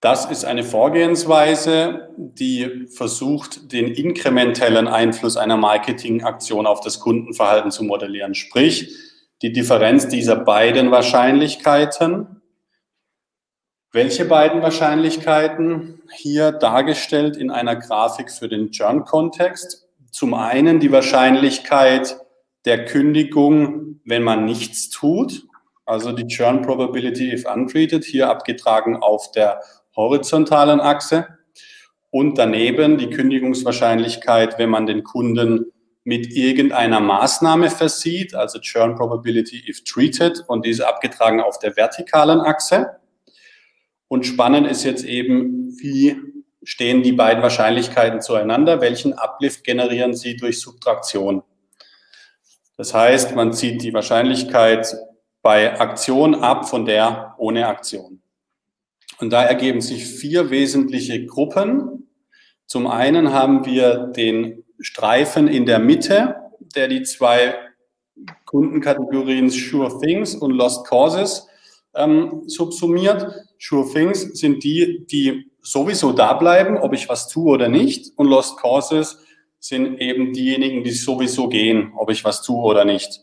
Das ist eine Vorgehensweise, die versucht, den inkrementellen Einfluss einer Marketingaktion auf das Kundenverhalten zu modellieren. Sprich, die Differenz dieser beiden Wahrscheinlichkeiten. Welche beiden Wahrscheinlichkeiten? Hier dargestellt in einer Grafik für den Churn-Kontext. Zum einen die Wahrscheinlichkeit der Kündigung, wenn man nichts tut, also die Churn Probability if untreated, hier abgetragen auf der horizontalen Achse und daneben die Kündigungswahrscheinlichkeit, wenn man den Kunden mit irgendeiner Maßnahme versieht, also Churn Probability if treated und diese abgetragen auf der vertikalen Achse. Und spannend ist jetzt eben, wie stehen die beiden Wahrscheinlichkeiten zueinander, welchen Uplift generieren sie durch Subtraktion. Das heißt, man zieht die Wahrscheinlichkeit bei Aktion ab von der ohne Aktion. Und da ergeben sich vier wesentliche Gruppen. Zum einen haben wir den Streifen in der Mitte, der die zwei Kundenkategorien Sure Things und Lost Causes ähm, subsumiert. Sure Things sind die, die sowieso da bleiben, ob ich was tue oder nicht. Und Lost Causes sind eben diejenigen, die sowieso gehen, ob ich was tue oder nicht.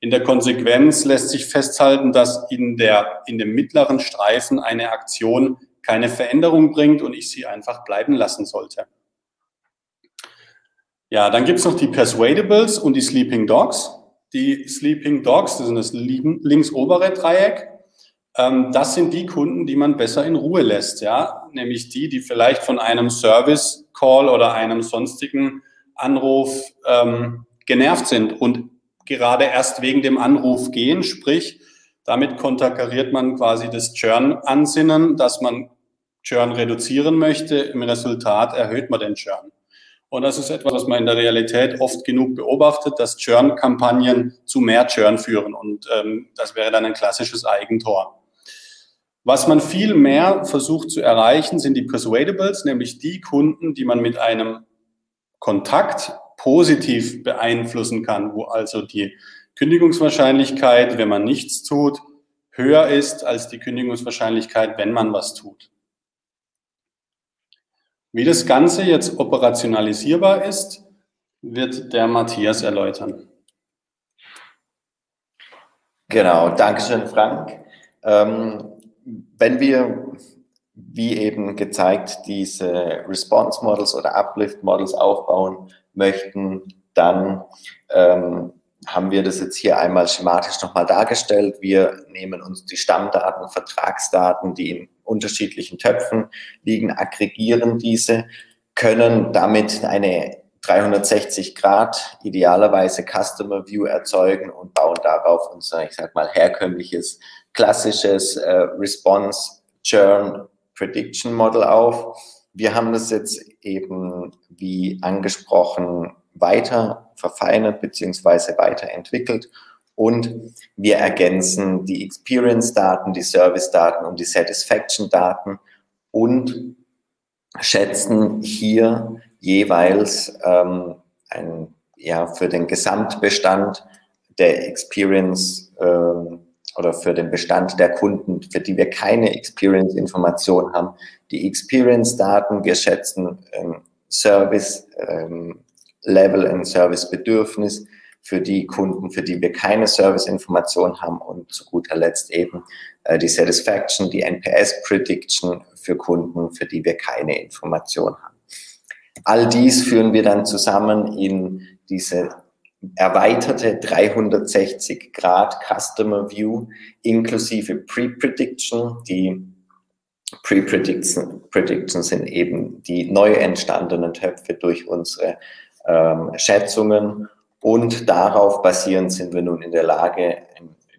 In der Konsequenz lässt sich festhalten, dass in, der, in dem mittleren Streifen eine Aktion keine Veränderung bringt und ich sie einfach bleiben lassen sollte. Ja, dann gibt es noch die Persuadables und die Sleeping Dogs. Die Sleeping Dogs, das ist das links obere Dreieck. Ähm, das sind die Kunden, die man besser in Ruhe lässt, ja, nämlich die, die vielleicht von einem Service Call oder einem sonstigen Anruf ähm, genervt sind und gerade erst wegen dem Anruf gehen, sprich, damit konterkariert man quasi das Churn-Ansinnen, dass man Churn reduzieren möchte. Im Resultat erhöht man den Churn. Und das ist etwas, was man in der Realität oft genug beobachtet, dass Churn-Kampagnen zu mehr Churn führen. Und ähm, das wäre dann ein klassisches Eigentor. Was man viel mehr versucht zu erreichen, sind die Persuadables, nämlich die Kunden, die man mit einem Kontakt positiv beeinflussen kann, wo also die Kündigungswahrscheinlichkeit, wenn man nichts tut, höher ist als die Kündigungswahrscheinlichkeit, wenn man was tut. Wie das Ganze jetzt operationalisierbar ist, wird der Matthias erläutern. Genau, Dankeschön, Frank. Ähm, wenn wir, wie eben gezeigt, diese Response Models oder Uplift Models aufbauen, möchten, dann ähm, haben wir das jetzt hier einmal schematisch nochmal dargestellt. Wir nehmen uns die Stammdaten, Vertragsdaten, die in unterschiedlichen Töpfen liegen, aggregieren diese, können damit eine 360 Grad idealerweise Customer View erzeugen und bauen darauf unser, ich sag mal, herkömmliches, klassisches äh, Response Churn Prediction Model auf wir haben das jetzt eben, wie angesprochen, weiter verfeinert bzw. weiterentwickelt und wir ergänzen die Experience-Daten, die Service-Daten und die Satisfaction-Daten und schätzen hier jeweils ähm, ein, ja, für den Gesamtbestand der Experience ähm, oder für den Bestand der Kunden, für die wir keine Experience-Information haben, die Experience-Daten, wir schätzen ähm, Service-Level ähm, und Service-Bedürfnis für die Kunden, für die wir keine Service-Information haben und zu guter Letzt eben äh, die Satisfaction, die NPS-Prediction für Kunden, für die wir keine Information haben. All dies führen wir dann zusammen in diese erweiterte 360 Grad Customer View inklusive Pre-Prediction. Die Pre-Prediction Prediction sind eben die neu entstandenen Töpfe durch unsere ähm, Schätzungen und darauf basierend sind wir nun in der Lage,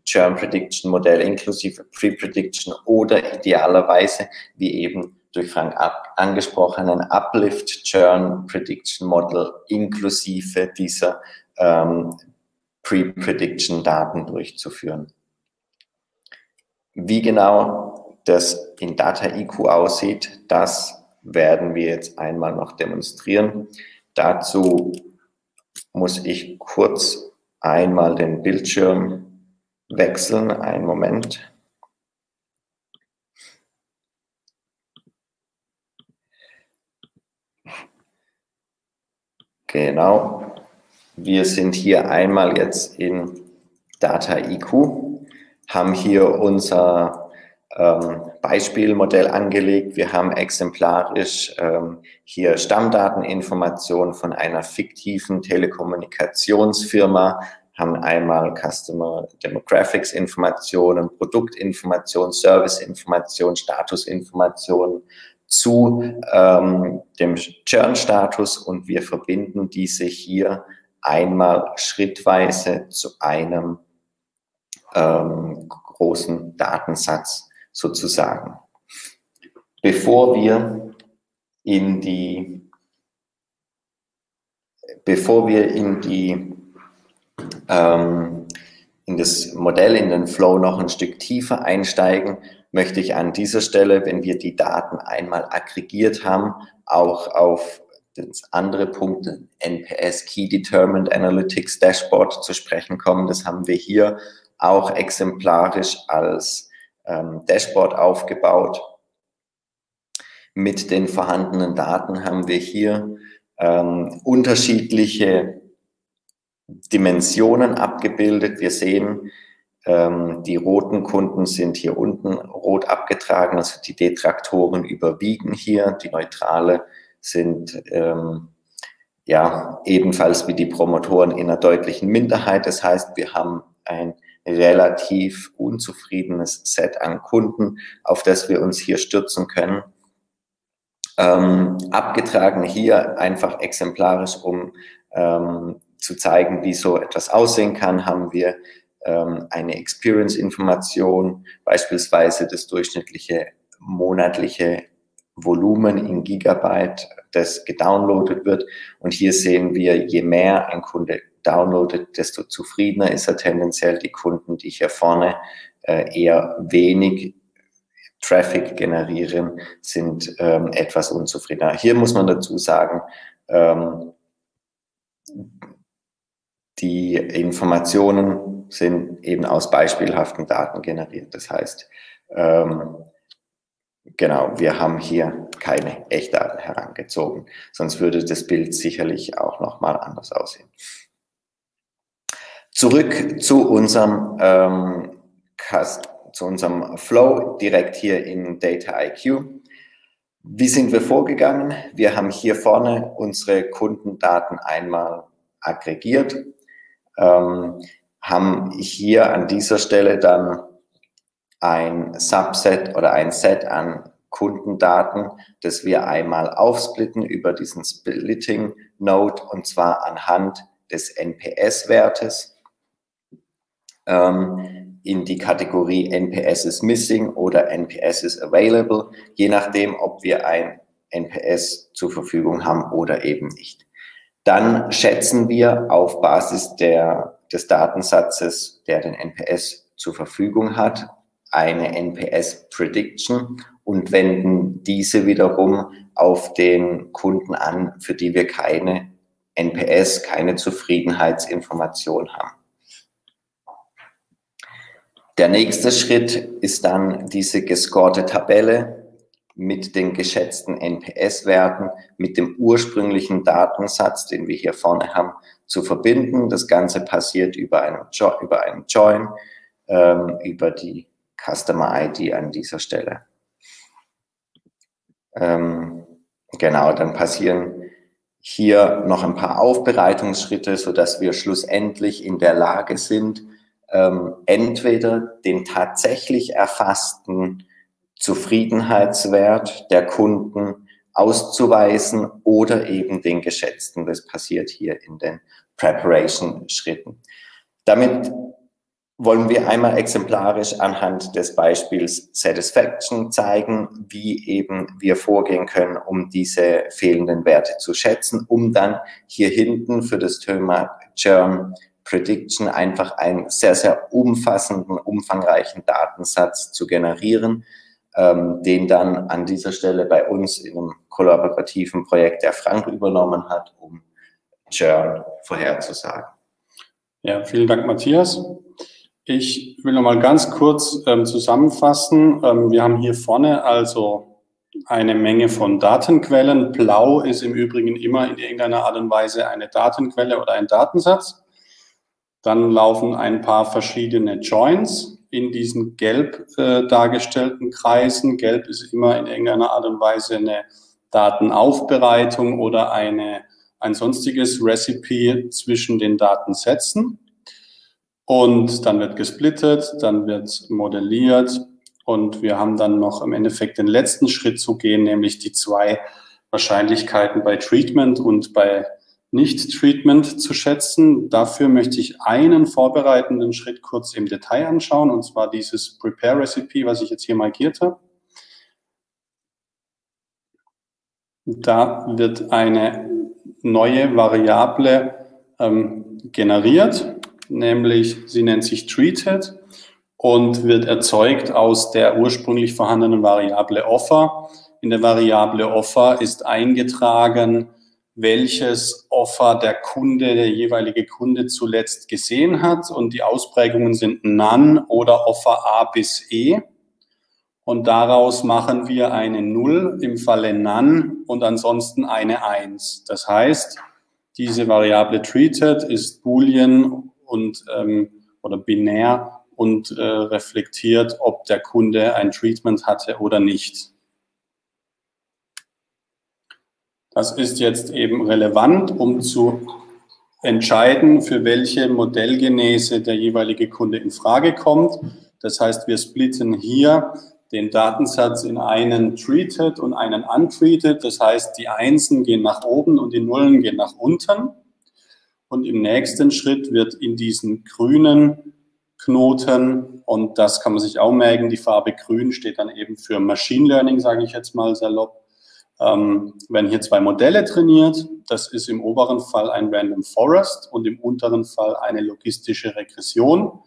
Churn Prediction Modell inklusive Pre-Prediction oder idealerweise, wie eben durch Frank angesprochenen Uplift Churn Prediction Model inklusive dieser ähm, Pre-Prediction Daten durchzuführen. Wie genau das in Data IQ aussieht, das werden wir jetzt einmal noch demonstrieren. Dazu muss ich kurz einmal den Bildschirm wechseln. Einen Moment. Genau. Wir sind hier einmal jetzt in Data IQ, haben hier unser ähm, Beispielmodell angelegt. Wir haben exemplarisch ähm, hier Stammdateninformationen von einer fiktiven Telekommunikationsfirma, haben einmal Customer Demographics Informationen, Produktinformationen, Serviceinformationen, Statusinformationen zu ähm, dem Churn-Status und wir verbinden diese hier einmal schrittweise zu einem ähm, großen Datensatz sozusagen. Bevor wir in die, bevor wir in die, ähm, in das Modell, in den Flow noch ein Stück tiefer einsteigen, möchte ich an dieser Stelle, wenn wir die Daten einmal aggregiert haben, auch auf das andere Punkt, NPS Key Determined Analytics Dashboard zu sprechen kommen. Das haben wir hier auch exemplarisch als ähm, Dashboard aufgebaut. Mit den vorhandenen Daten haben wir hier ähm, unterschiedliche Dimensionen abgebildet. Wir sehen, ähm, die roten Kunden sind hier unten rot abgetragen, also die Detraktoren überwiegen hier, die neutrale sind ähm, ja ebenfalls wie die Promotoren in einer deutlichen Minderheit. Das heißt, wir haben ein relativ unzufriedenes Set an Kunden, auf das wir uns hier stürzen können. Ähm, abgetragen hier einfach exemplarisch, um ähm, zu zeigen, wie so etwas aussehen kann, haben wir ähm, eine Experience-Information, beispielsweise das durchschnittliche monatliche Volumen in Gigabyte, das gedownloadet wird. Und hier sehen wir, je mehr ein Kunde downloadet, desto zufriedener ist er tendenziell. Die Kunden, die hier vorne äh, eher wenig Traffic generieren, sind ähm, etwas unzufriedener. Hier muss man dazu sagen, ähm, die Informationen sind eben aus beispielhaften Daten generiert. Das heißt, ähm, genau, wir haben hier keine Echtdaten herangezogen, sonst würde das Bild sicherlich auch nochmal anders aussehen. Zurück zu unserem, ähm, zu unserem Flow direkt hier in Data IQ. Wie sind wir vorgegangen? Wir haben hier vorne unsere Kundendaten einmal aggregiert, ähm, haben hier an dieser Stelle dann ein Subset oder ein Set an Kundendaten, das wir einmal aufsplitten über diesen Splitting Node und zwar anhand des NPS-Wertes ähm, in die Kategorie NPS is missing oder NPS is available, je nachdem, ob wir ein NPS zur Verfügung haben oder eben nicht. Dann schätzen wir auf Basis der, des Datensatzes, der den NPS zur Verfügung hat, eine NPS Prediction und wenden diese wiederum auf den Kunden an, für die wir keine NPS, keine Zufriedenheitsinformation haben. Der nächste Schritt ist dann diese gescorte Tabelle mit den geschätzten NPS-Werten, mit dem ursprünglichen Datensatz, den wir hier vorne haben, zu verbinden. Das Ganze passiert über einen, jo über einen Join, ähm, über die Customer ID an dieser Stelle. Ähm, genau, dann passieren hier noch ein paar Aufbereitungsschritte, so dass wir schlussendlich in der Lage sind, ähm, entweder den tatsächlich erfassten Zufriedenheitswert der Kunden auszuweisen oder eben den geschätzten. Das passiert hier in den Preparation-Schritten. Damit wollen wir einmal exemplarisch anhand des Beispiels Satisfaction zeigen, wie eben wir vorgehen können, um diese fehlenden Werte zu schätzen, um dann hier hinten für das Thema Churn Prediction einfach einen sehr, sehr umfassenden, umfangreichen Datensatz zu generieren, ähm, den dann an dieser Stelle bei uns in einem kollaborativen Projekt der Frank übernommen hat, um Churn vorherzusagen. Ja, vielen Dank, Matthias. Ich will noch mal ganz kurz ähm, zusammenfassen. Ähm, wir haben hier vorne also eine Menge von Datenquellen. Blau ist im Übrigen immer in irgendeiner Art und Weise eine Datenquelle oder ein Datensatz. Dann laufen ein paar verschiedene Joins in diesen gelb äh, dargestellten Kreisen. Gelb ist immer in irgendeiner Art und Weise eine Datenaufbereitung oder eine, ein sonstiges Recipe zwischen den Datensätzen. Und dann wird gesplittet, dann wird modelliert und wir haben dann noch im Endeffekt den letzten Schritt zu gehen, nämlich die zwei Wahrscheinlichkeiten bei Treatment und bei Nicht-Treatment zu schätzen. Dafür möchte ich einen vorbereitenden Schritt kurz im Detail anschauen, und zwar dieses Prepare Recipe, was ich jetzt hier markiert habe. Da wird eine neue Variable ähm, generiert nämlich sie nennt sich treated und wird erzeugt aus der ursprünglich vorhandenen Variable offer. In der Variable offer ist eingetragen, welches Offer der Kunde, der jeweilige Kunde zuletzt gesehen hat. Und die Ausprägungen sind None oder Offer A bis E. Und daraus machen wir eine Null im Falle None und ansonsten eine Eins. Das heißt, diese Variable treated ist Boolean und ähm, oder binär und äh, reflektiert, ob der Kunde ein Treatment hatte oder nicht. Das ist jetzt eben relevant, um zu entscheiden, für welche Modellgenese der jeweilige Kunde in Frage kommt. Das heißt, wir splitten hier den Datensatz in einen Treated und einen Untreated. Das heißt, die Einsen gehen nach oben und die Nullen gehen nach unten. Und im nächsten Schritt wird in diesen grünen Knoten, und das kann man sich auch merken, die Farbe grün steht dann eben für Machine Learning, sage ich jetzt mal salopp, ähm, werden hier zwei Modelle trainiert. Das ist im oberen Fall ein Random Forest und im unteren Fall eine logistische Regression.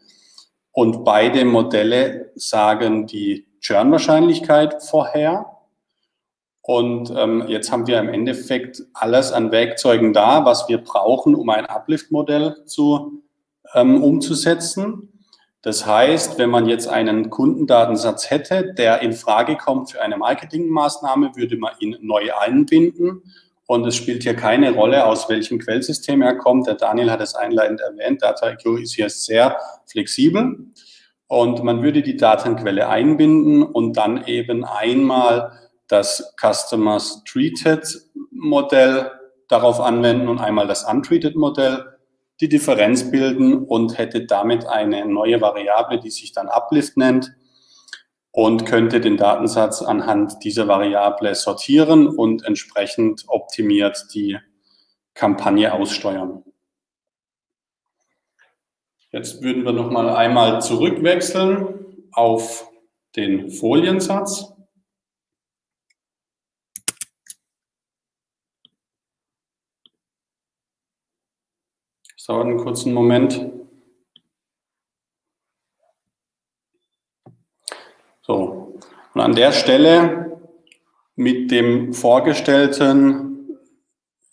Und beide Modelle sagen die Churn-Wahrscheinlichkeit vorher. Und ähm, jetzt haben wir im Endeffekt alles an Werkzeugen da, was wir brauchen, um ein Uplift-Modell zu, ähm, umzusetzen. Das heißt, wenn man jetzt einen Kundendatensatz hätte, der in Frage kommt für eine Marketingmaßnahme, würde man ihn neu einbinden. Und es spielt hier keine Rolle, aus welchem Quellsystem er kommt. Der Daniel hat es einleitend erwähnt. DataIQ ist hier sehr flexibel. Und man würde die Datenquelle einbinden und dann eben einmal das Customers Treated Modell darauf anwenden und einmal das Untreated Modell die Differenz bilden und hätte damit eine neue Variable, die sich dann Uplift nennt und könnte den Datensatz anhand dieser Variable sortieren und entsprechend optimiert die Kampagne aussteuern. Jetzt würden wir noch mal einmal zurückwechseln auf den Foliensatz. Dauert einen kurzen Moment. So, und an der Stelle mit dem Vorgestellten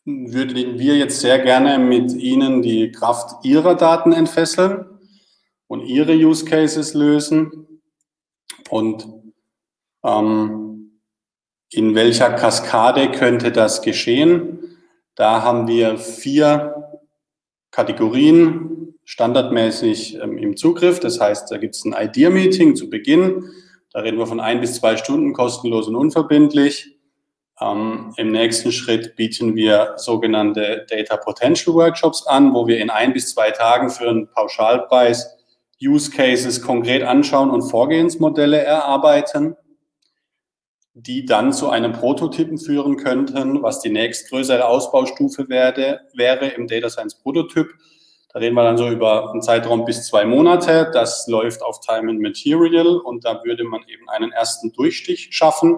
würden wir jetzt sehr gerne mit Ihnen die Kraft Ihrer Daten entfesseln und Ihre Use Cases lösen und ähm, in welcher Kaskade könnte das geschehen? Da haben wir vier Kategorien standardmäßig ähm, im Zugriff. Das heißt, da gibt es ein Idea-Meeting zu Beginn. Da reden wir von ein bis zwei Stunden kostenlos und unverbindlich. Ähm, Im nächsten Schritt bieten wir sogenannte Data Potential Workshops an, wo wir in ein bis zwei Tagen für einen Pauschalpreis Use Cases konkret anschauen und Vorgehensmodelle erarbeiten die dann zu einem Prototypen führen könnten, was die nächstgrößere Ausbaustufe werde, wäre im Data Science Prototyp. Da reden wir dann so über einen Zeitraum bis zwei Monate. Das läuft auf Time and Material und da würde man eben einen ersten Durchstich schaffen.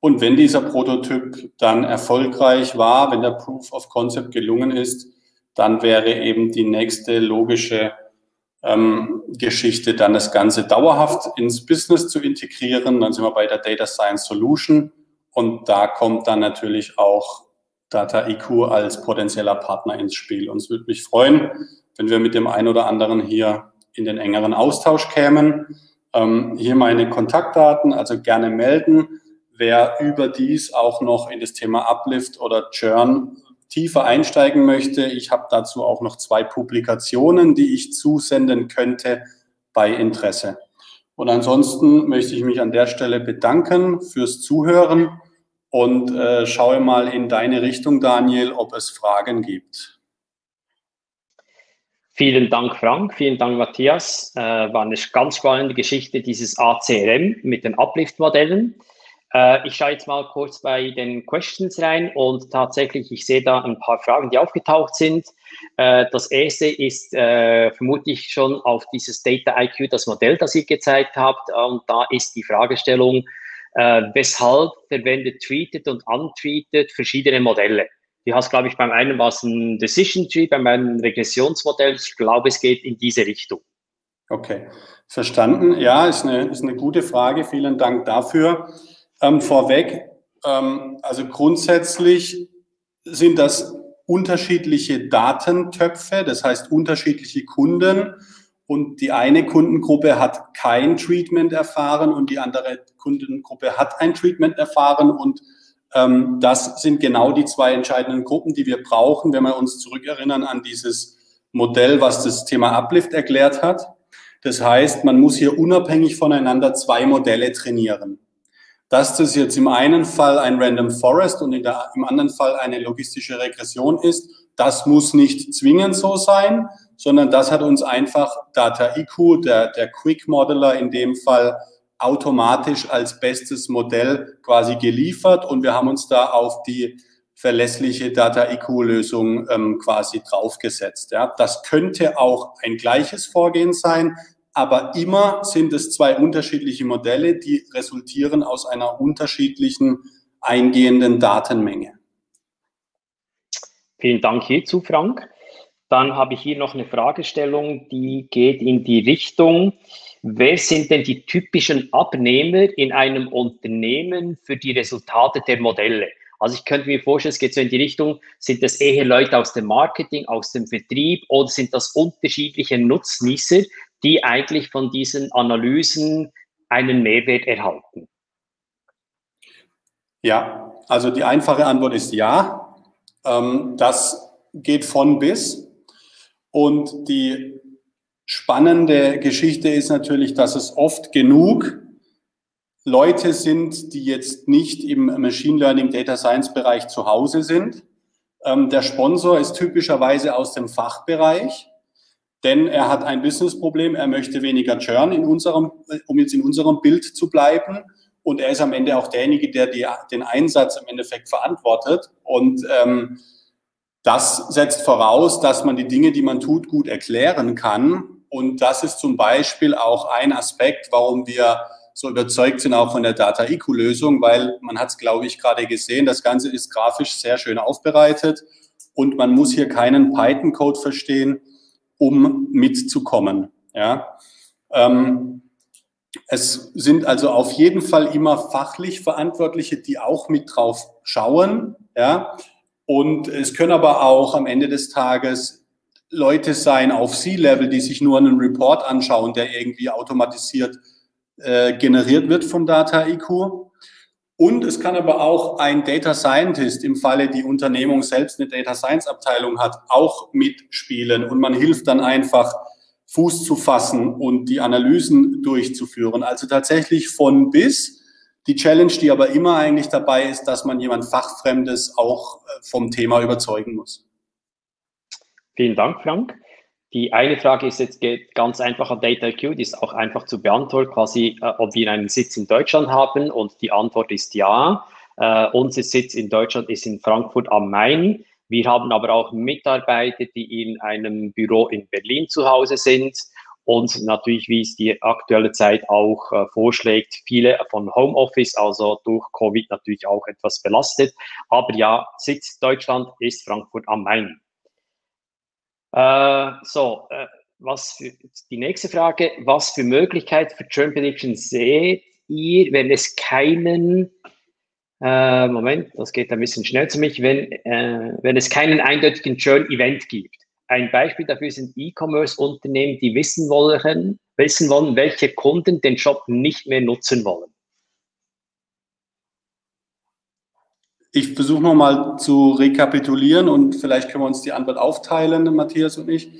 Und wenn dieser Prototyp dann erfolgreich war, wenn der Proof of Concept gelungen ist, dann wäre eben die nächste logische ähm, Geschichte, dann das Ganze dauerhaft ins Business zu integrieren. Dann sind wir bei der Data Science Solution und da kommt dann natürlich auch Data IQ als potenzieller Partner ins Spiel. Und es würde mich freuen, wenn wir mit dem einen oder anderen hier in den engeren Austausch kämen. Ähm, hier meine Kontaktdaten, also gerne melden. Wer überdies auch noch in das Thema Uplift oder Churn tiefer einsteigen möchte, ich habe dazu auch noch zwei Publikationen, die ich zusenden könnte bei Interesse. Und ansonsten möchte ich mich an der Stelle bedanken fürs Zuhören und äh, schaue mal in deine Richtung, Daniel, ob es Fragen gibt. Vielen Dank, Frank. Vielen Dank, Matthias. Äh, war eine ganz spannende Geschichte, dieses ACRM mit den Uplift-Modellen. Äh, ich schaue jetzt mal kurz bei den Questions rein und tatsächlich, ich sehe da ein paar Fragen, die aufgetaucht sind. Äh, das erste ist äh, vermutlich schon auf dieses Data IQ, das Modell, das ihr gezeigt habt. Und da ist die Fragestellung, äh, weshalb verwendet Tweeted und Untweeted verschiedene Modelle. Du hast, glaube ich, beim einen war es ein Decision Tree, beim einen Regressionsmodell. Ich glaube, es geht in diese Richtung. Okay, verstanden. Ja, ist eine, ist eine gute Frage. Vielen Dank dafür. Ähm, vorweg, ähm, also grundsätzlich sind das unterschiedliche Datentöpfe, das heißt unterschiedliche Kunden und die eine Kundengruppe hat kein Treatment erfahren und die andere Kundengruppe hat ein Treatment erfahren und ähm, das sind genau die zwei entscheidenden Gruppen, die wir brauchen, wenn wir uns zurückerinnern an dieses Modell, was das Thema Uplift erklärt hat. Das heißt, man muss hier unabhängig voneinander zwei Modelle trainieren. Dass das jetzt im einen Fall ein Random Forest und der, im anderen Fall eine logistische Regression ist, das muss nicht zwingend so sein, sondern das hat uns einfach Data IQ, der, der Quick Modeler in dem Fall, automatisch als bestes Modell quasi geliefert und wir haben uns da auf die verlässliche Data IQ-Lösung ähm, quasi draufgesetzt. Ja. Das könnte auch ein gleiches Vorgehen sein, aber immer sind es zwei unterschiedliche Modelle, die resultieren aus einer unterschiedlichen eingehenden Datenmenge. Vielen Dank hierzu, Frank. Dann habe ich hier noch eine Fragestellung, die geht in die Richtung, wer sind denn die typischen Abnehmer in einem Unternehmen für die Resultate der Modelle? Also ich könnte mir vorstellen, es geht so in die Richtung, sind das eher Leute aus dem Marketing, aus dem Vertrieb oder sind das unterschiedliche Nutznießer, die eigentlich von diesen Analysen einen Mehrwert erhalten? Ja, also die einfache Antwort ist ja. Ähm, das geht von bis. Und die spannende Geschichte ist natürlich, dass es oft genug Leute sind, die jetzt nicht im Machine Learning Data Science Bereich zu Hause sind. Ähm, der Sponsor ist typischerweise aus dem Fachbereich, denn er hat ein Businessproblem, er möchte weniger Churn in unserem, um jetzt in unserem Bild zu bleiben. Und er ist am Ende auch derjenige, der die, den Einsatz im Endeffekt verantwortet. Und ähm, das setzt voraus, dass man die Dinge, die man tut, gut erklären kann. Und das ist zum Beispiel auch ein Aspekt, warum wir so überzeugt sind auch von der Data IQ-Lösung, weil man hat es, glaube ich, gerade gesehen, das Ganze ist grafisch sehr schön aufbereitet und man muss hier keinen Python-Code verstehen, um mitzukommen. Ja. Ähm, es sind also auf jeden Fall immer fachlich Verantwortliche, die auch mit drauf schauen. Ja? Und es können aber auch am Ende des Tages Leute sein auf C-Level, die sich nur einen Report anschauen, der irgendwie automatisiert äh, generiert wird von Data IQ. Und es kann aber auch ein Data Scientist im Falle die Unternehmung selbst eine Data Science Abteilung hat, auch mitspielen. Und man hilft dann einfach Fuß zu fassen und die Analysen durchzuführen. Also tatsächlich von bis. Die Challenge, die aber immer eigentlich dabei ist, dass man jemand Fachfremdes auch äh, vom Thema überzeugen muss. Vielen Dank, Frank. Die eine Frage ist jetzt ganz einfach an Data IQ, die ist auch einfach zu beantworten, quasi, äh, ob wir einen Sitz in Deutschland haben und die Antwort ist ja. Äh, unser Sitz in Deutschland ist in Frankfurt am Main. Wir haben aber auch Mitarbeiter, die in einem Büro in Berlin zu Hause sind und natürlich, wie es die aktuelle Zeit auch äh, vorschlägt, viele von Homeoffice, also durch Covid natürlich auch etwas belastet. Aber ja, Sitz Deutschland ist Frankfurt am Main. Äh, so, äh, was für, die nächste Frage, was für Möglichkeiten für Churn Prediction seht ihr, wenn es keinen, äh, Moment, das geht ein bisschen schnell zu mich, wenn, äh, wenn es keinen eindeutigen Churn-Event gibt? Ein Beispiel dafür sind E-Commerce-Unternehmen, die wissen wollen, wissen wollen, welche Kunden den Shop nicht mehr nutzen wollen. Ich versuche nochmal zu rekapitulieren und vielleicht können wir uns die Antwort aufteilen, Matthias und ich.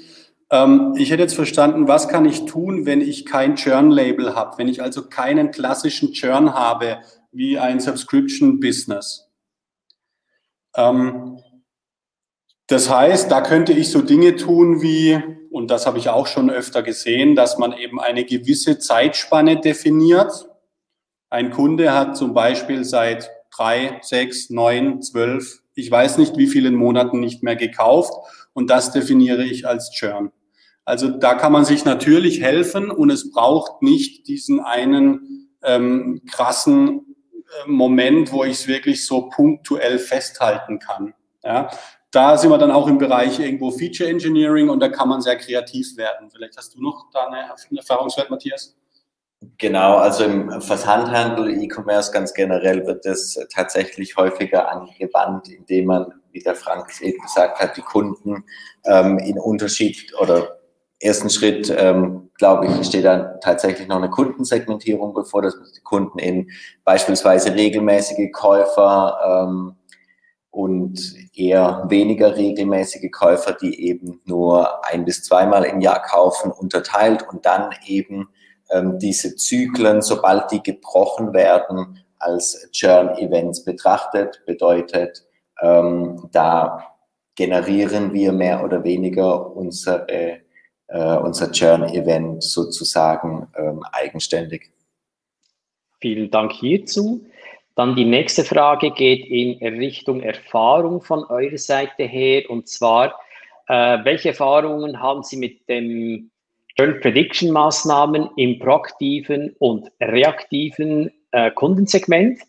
Ähm, ich hätte jetzt verstanden, was kann ich tun, wenn ich kein Churn-Label habe, wenn ich also keinen klassischen Churn habe, wie ein Subscription-Business. Ähm, das heißt, da könnte ich so Dinge tun wie, und das habe ich auch schon öfter gesehen, dass man eben eine gewisse Zeitspanne definiert. Ein Kunde hat zum Beispiel seit drei, sechs, neun, zwölf, ich weiß nicht wie vielen Monaten nicht mehr gekauft und das definiere ich als Churn. Also da kann man sich natürlich helfen und es braucht nicht diesen einen ähm, krassen äh, Moment, wo ich es wirklich so punktuell festhalten kann. Ja, da sind wir dann auch im Bereich irgendwo Feature Engineering und da kann man sehr kreativ werden. Vielleicht hast du noch da eine Erfahrungswert, Matthias? Genau, also im Versandhandel, E-Commerce ganz generell wird es tatsächlich häufiger angewandt, indem man, wie der Frank es eben gesagt hat, die Kunden ähm, in Unterschied oder ersten Schritt, ähm, glaube ich, steht dann tatsächlich noch eine Kundensegmentierung bevor, dass die Kunden in beispielsweise regelmäßige Käufer ähm, und eher weniger regelmäßige Käufer, die eben nur ein bis zweimal im Jahr kaufen, unterteilt und dann eben diese Zyklen, sobald die gebrochen werden, als Churn-Events betrachtet, bedeutet, ähm, da generieren wir mehr oder weniger unsere äh, unser Churn-Event sozusagen ähm, eigenständig. Vielen Dank hierzu. Dann die nächste Frage geht in Richtung Erfahrung von eurer Seite her und zwar, äh, welche Erfahrungen haben Sie mit dem Churn Prediction Maßnahmen im proaktiven und reaktiven äh, Kundensegment,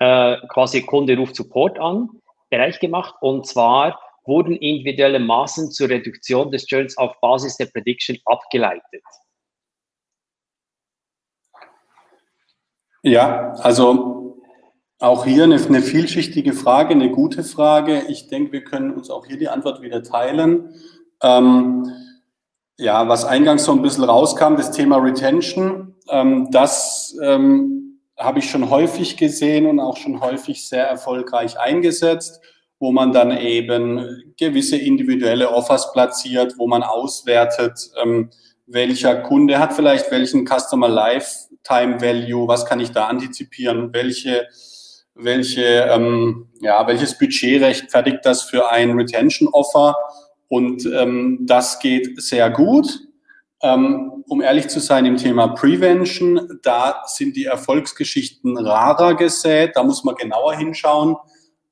äh, quasi Kunde ruft Support an, Bereich gemacht und zwar wurden individuelle Maßen zur Reduktion des Churns auf Basis der Prediction abgeleitet? Ja, also auch hier eine, eine, vielschichtige Frage, eine gute Frage. Ich denke, wir können uns auch hier die Antwort wieder teilen. Ähm, ja, was eingangs so ein bisschen rauskam, das Thema Retention, ähm, das ähm, habe ich schon häufig gesehen und auch schon häufig sehr erfolgreich eingesetzt wo man dann eben gewisse individuelle Offers platziert, wo man auswertet, ähm, welcher Kunde hat vielleicht welchen Customer Lifetime Value, was kann ich da antizipieren, welche, welche, ähm, ja, welches Budget rechtfertigt das für ein Retention Offer und ähm, das geht sehr gut. Ähm, um ehrlich zu sein, im Thema Prevention, da sind die Erfolgsgeschichten rarer gesät, da muss man genauer hinschauen.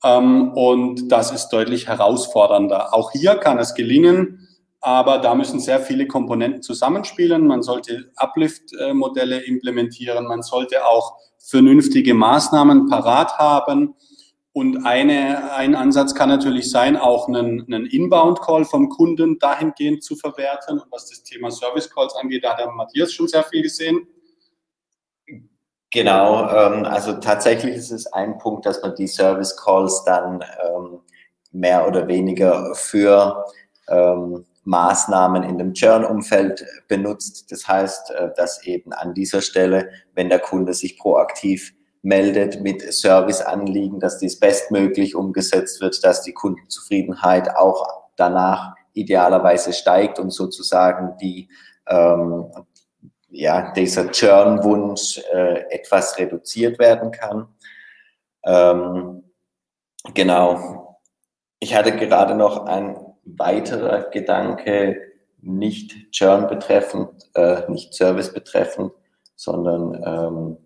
Ähm, und das ist deutlich herausfordernder. Auch hier kann es gelingen, aber da müssen sehr viele Komponenten zusammenspielen. Man sollte Uplift-Modelle implementieren, man sollte auch vernünftige Maßnahmen parat haben. Und eine, ein Ansatz kann natürlich sein, auch einen, einen Inbound-Call vom Kunden dahingehend zu verwerten. Und was das Thema Service-Calls angeht, da hat der Matthias schon sehr viel gesehen. Genau, ähm, also tatsächlich ist es ein Punkt, dass man die Service Calls dann ähm, mehr oder weniger für ähm, Maßnahmen in dem Churn-Umfeld benutzt. Das heißt, äh, dass eben an dieser Stelle, wenn der Kunde sich proaktiv meldet mit Serviceanliegen, dass dies bestmöglich umgesetzt wird, dass die Kundenzufriedenheit auch danach idealerweise steigt und sozusagen die, ähm, ja, dieser Churn-Wunsch äh, etwas reduziert werden kann. Ähm, genau. Ich hatte gerade noch ein weiterer Gedanke, nicht Churn betreffend, äh, nicht Service betreffend, sondern ähm,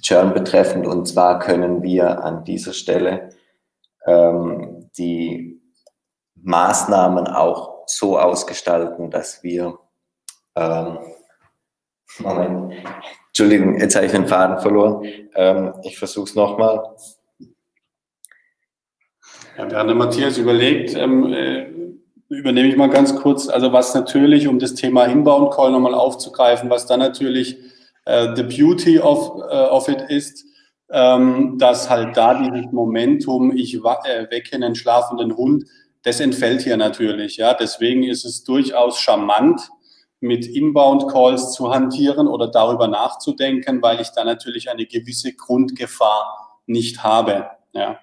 Churn betreffend. Und zwar können wir an dieser Stelle ähm, die Maßnahmen auch so ausgestalten, dass wir, ähm, Moment, Entschuldigung, jetzt habe ich den Faden verloren. Ähm, ich versuche es nochmal. Ja, während der Matthias überlegt, ähm, äh, übernehme ich mal ganz kurz, also was natürlich, um das Thema Inbound Call nochmal aufzugreifen, was da natürlich äh, the beauty of, uh, of it ist, ähm, dass halt da dieses Momentum, ich äh, wecke einen schlafenden Hund, das entfällt hier natürlich. Ja, deswegen ist es durchaus charmant, mit Inbound-Calls zu hantieren oder darüber nachzudenken, weil ich da natürlich eine gewisse Grundgefahr nicht habe. Ja.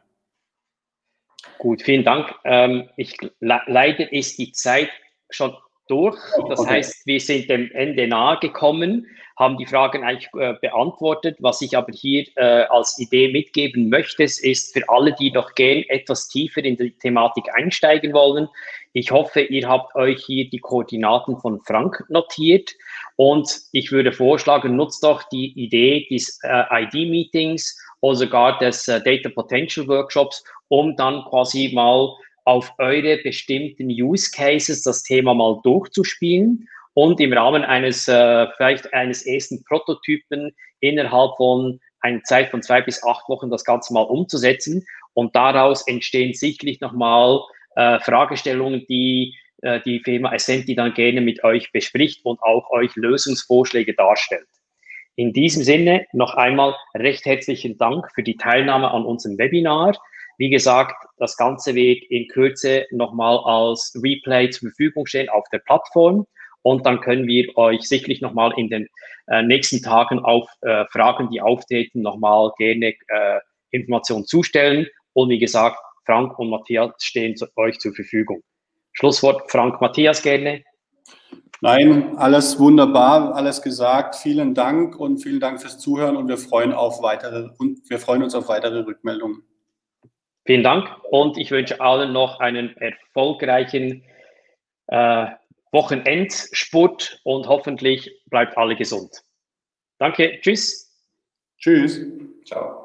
Gut, vielen Dank. Ähm, ich, leider ist die Zeit schon durch. Das okay. heißt, wir sind dem Ende nahe gekommen, haben die Fragen eigentlich äh, beantwortet. Was ich aber hier äh, als Idee mitgeben möchte, ist für alle, die noch gern etwas tiefer in die Thematik einsteigen wollen. Ich hoffe, ihr habt euch hier die Koordinaten von Frank notiert und ich würde vorschlagen, nutzt doch die Idee des äh, ID-Meetings oder sogar des äh, Data Potential Workshops, um dann quasi mal auf eure bestimmten Use Cases das Thema mal durchzuspielen und im Rahmen eines äh, vielleicht eines ersten Prototypen innerhalb von einer Zeit von zwei bis acht Wochen das Ganze mal umzusetzen. Und daraus entstehen sicherlich nochmal äh, Fragestellungen, die äh, die Firma Essenti dann gerne mit euch bespricht und auch euch Lösungsvorschläge darstellt. In diesem Sinne noch einmal recht herzlichen Dank für die Teilnahme an unserem Webinar. Wie gesagt, das Ganze wird in Kürze nochmal als Replay zur Verfügung stehen auf der Plattform. Und dann können wir euch sicherlich nochmal in den äh, nächsten Tagen auf äh, Fragen, die auftreten, nochmal gerne äh, Informationen zustellen. Und wie gesagt, Frank und Matthias stehen zu, euch zur Verfügung. Schlusswort Frank, Matthias gerne. Nein, alles wunderbar, alles gesagt. Vielen Dank und vielen Dank fürs Zuhören und wir freuen auf weitere und wir freuen uns auf weitere Rückmeldungen. Vielen Dank und ich wünsche allen noch einen erfolgreichen äh, Wochenendspurt und hoffentlich bleibt alle gesund. Danke, tschüss. Tschüss. Ciao.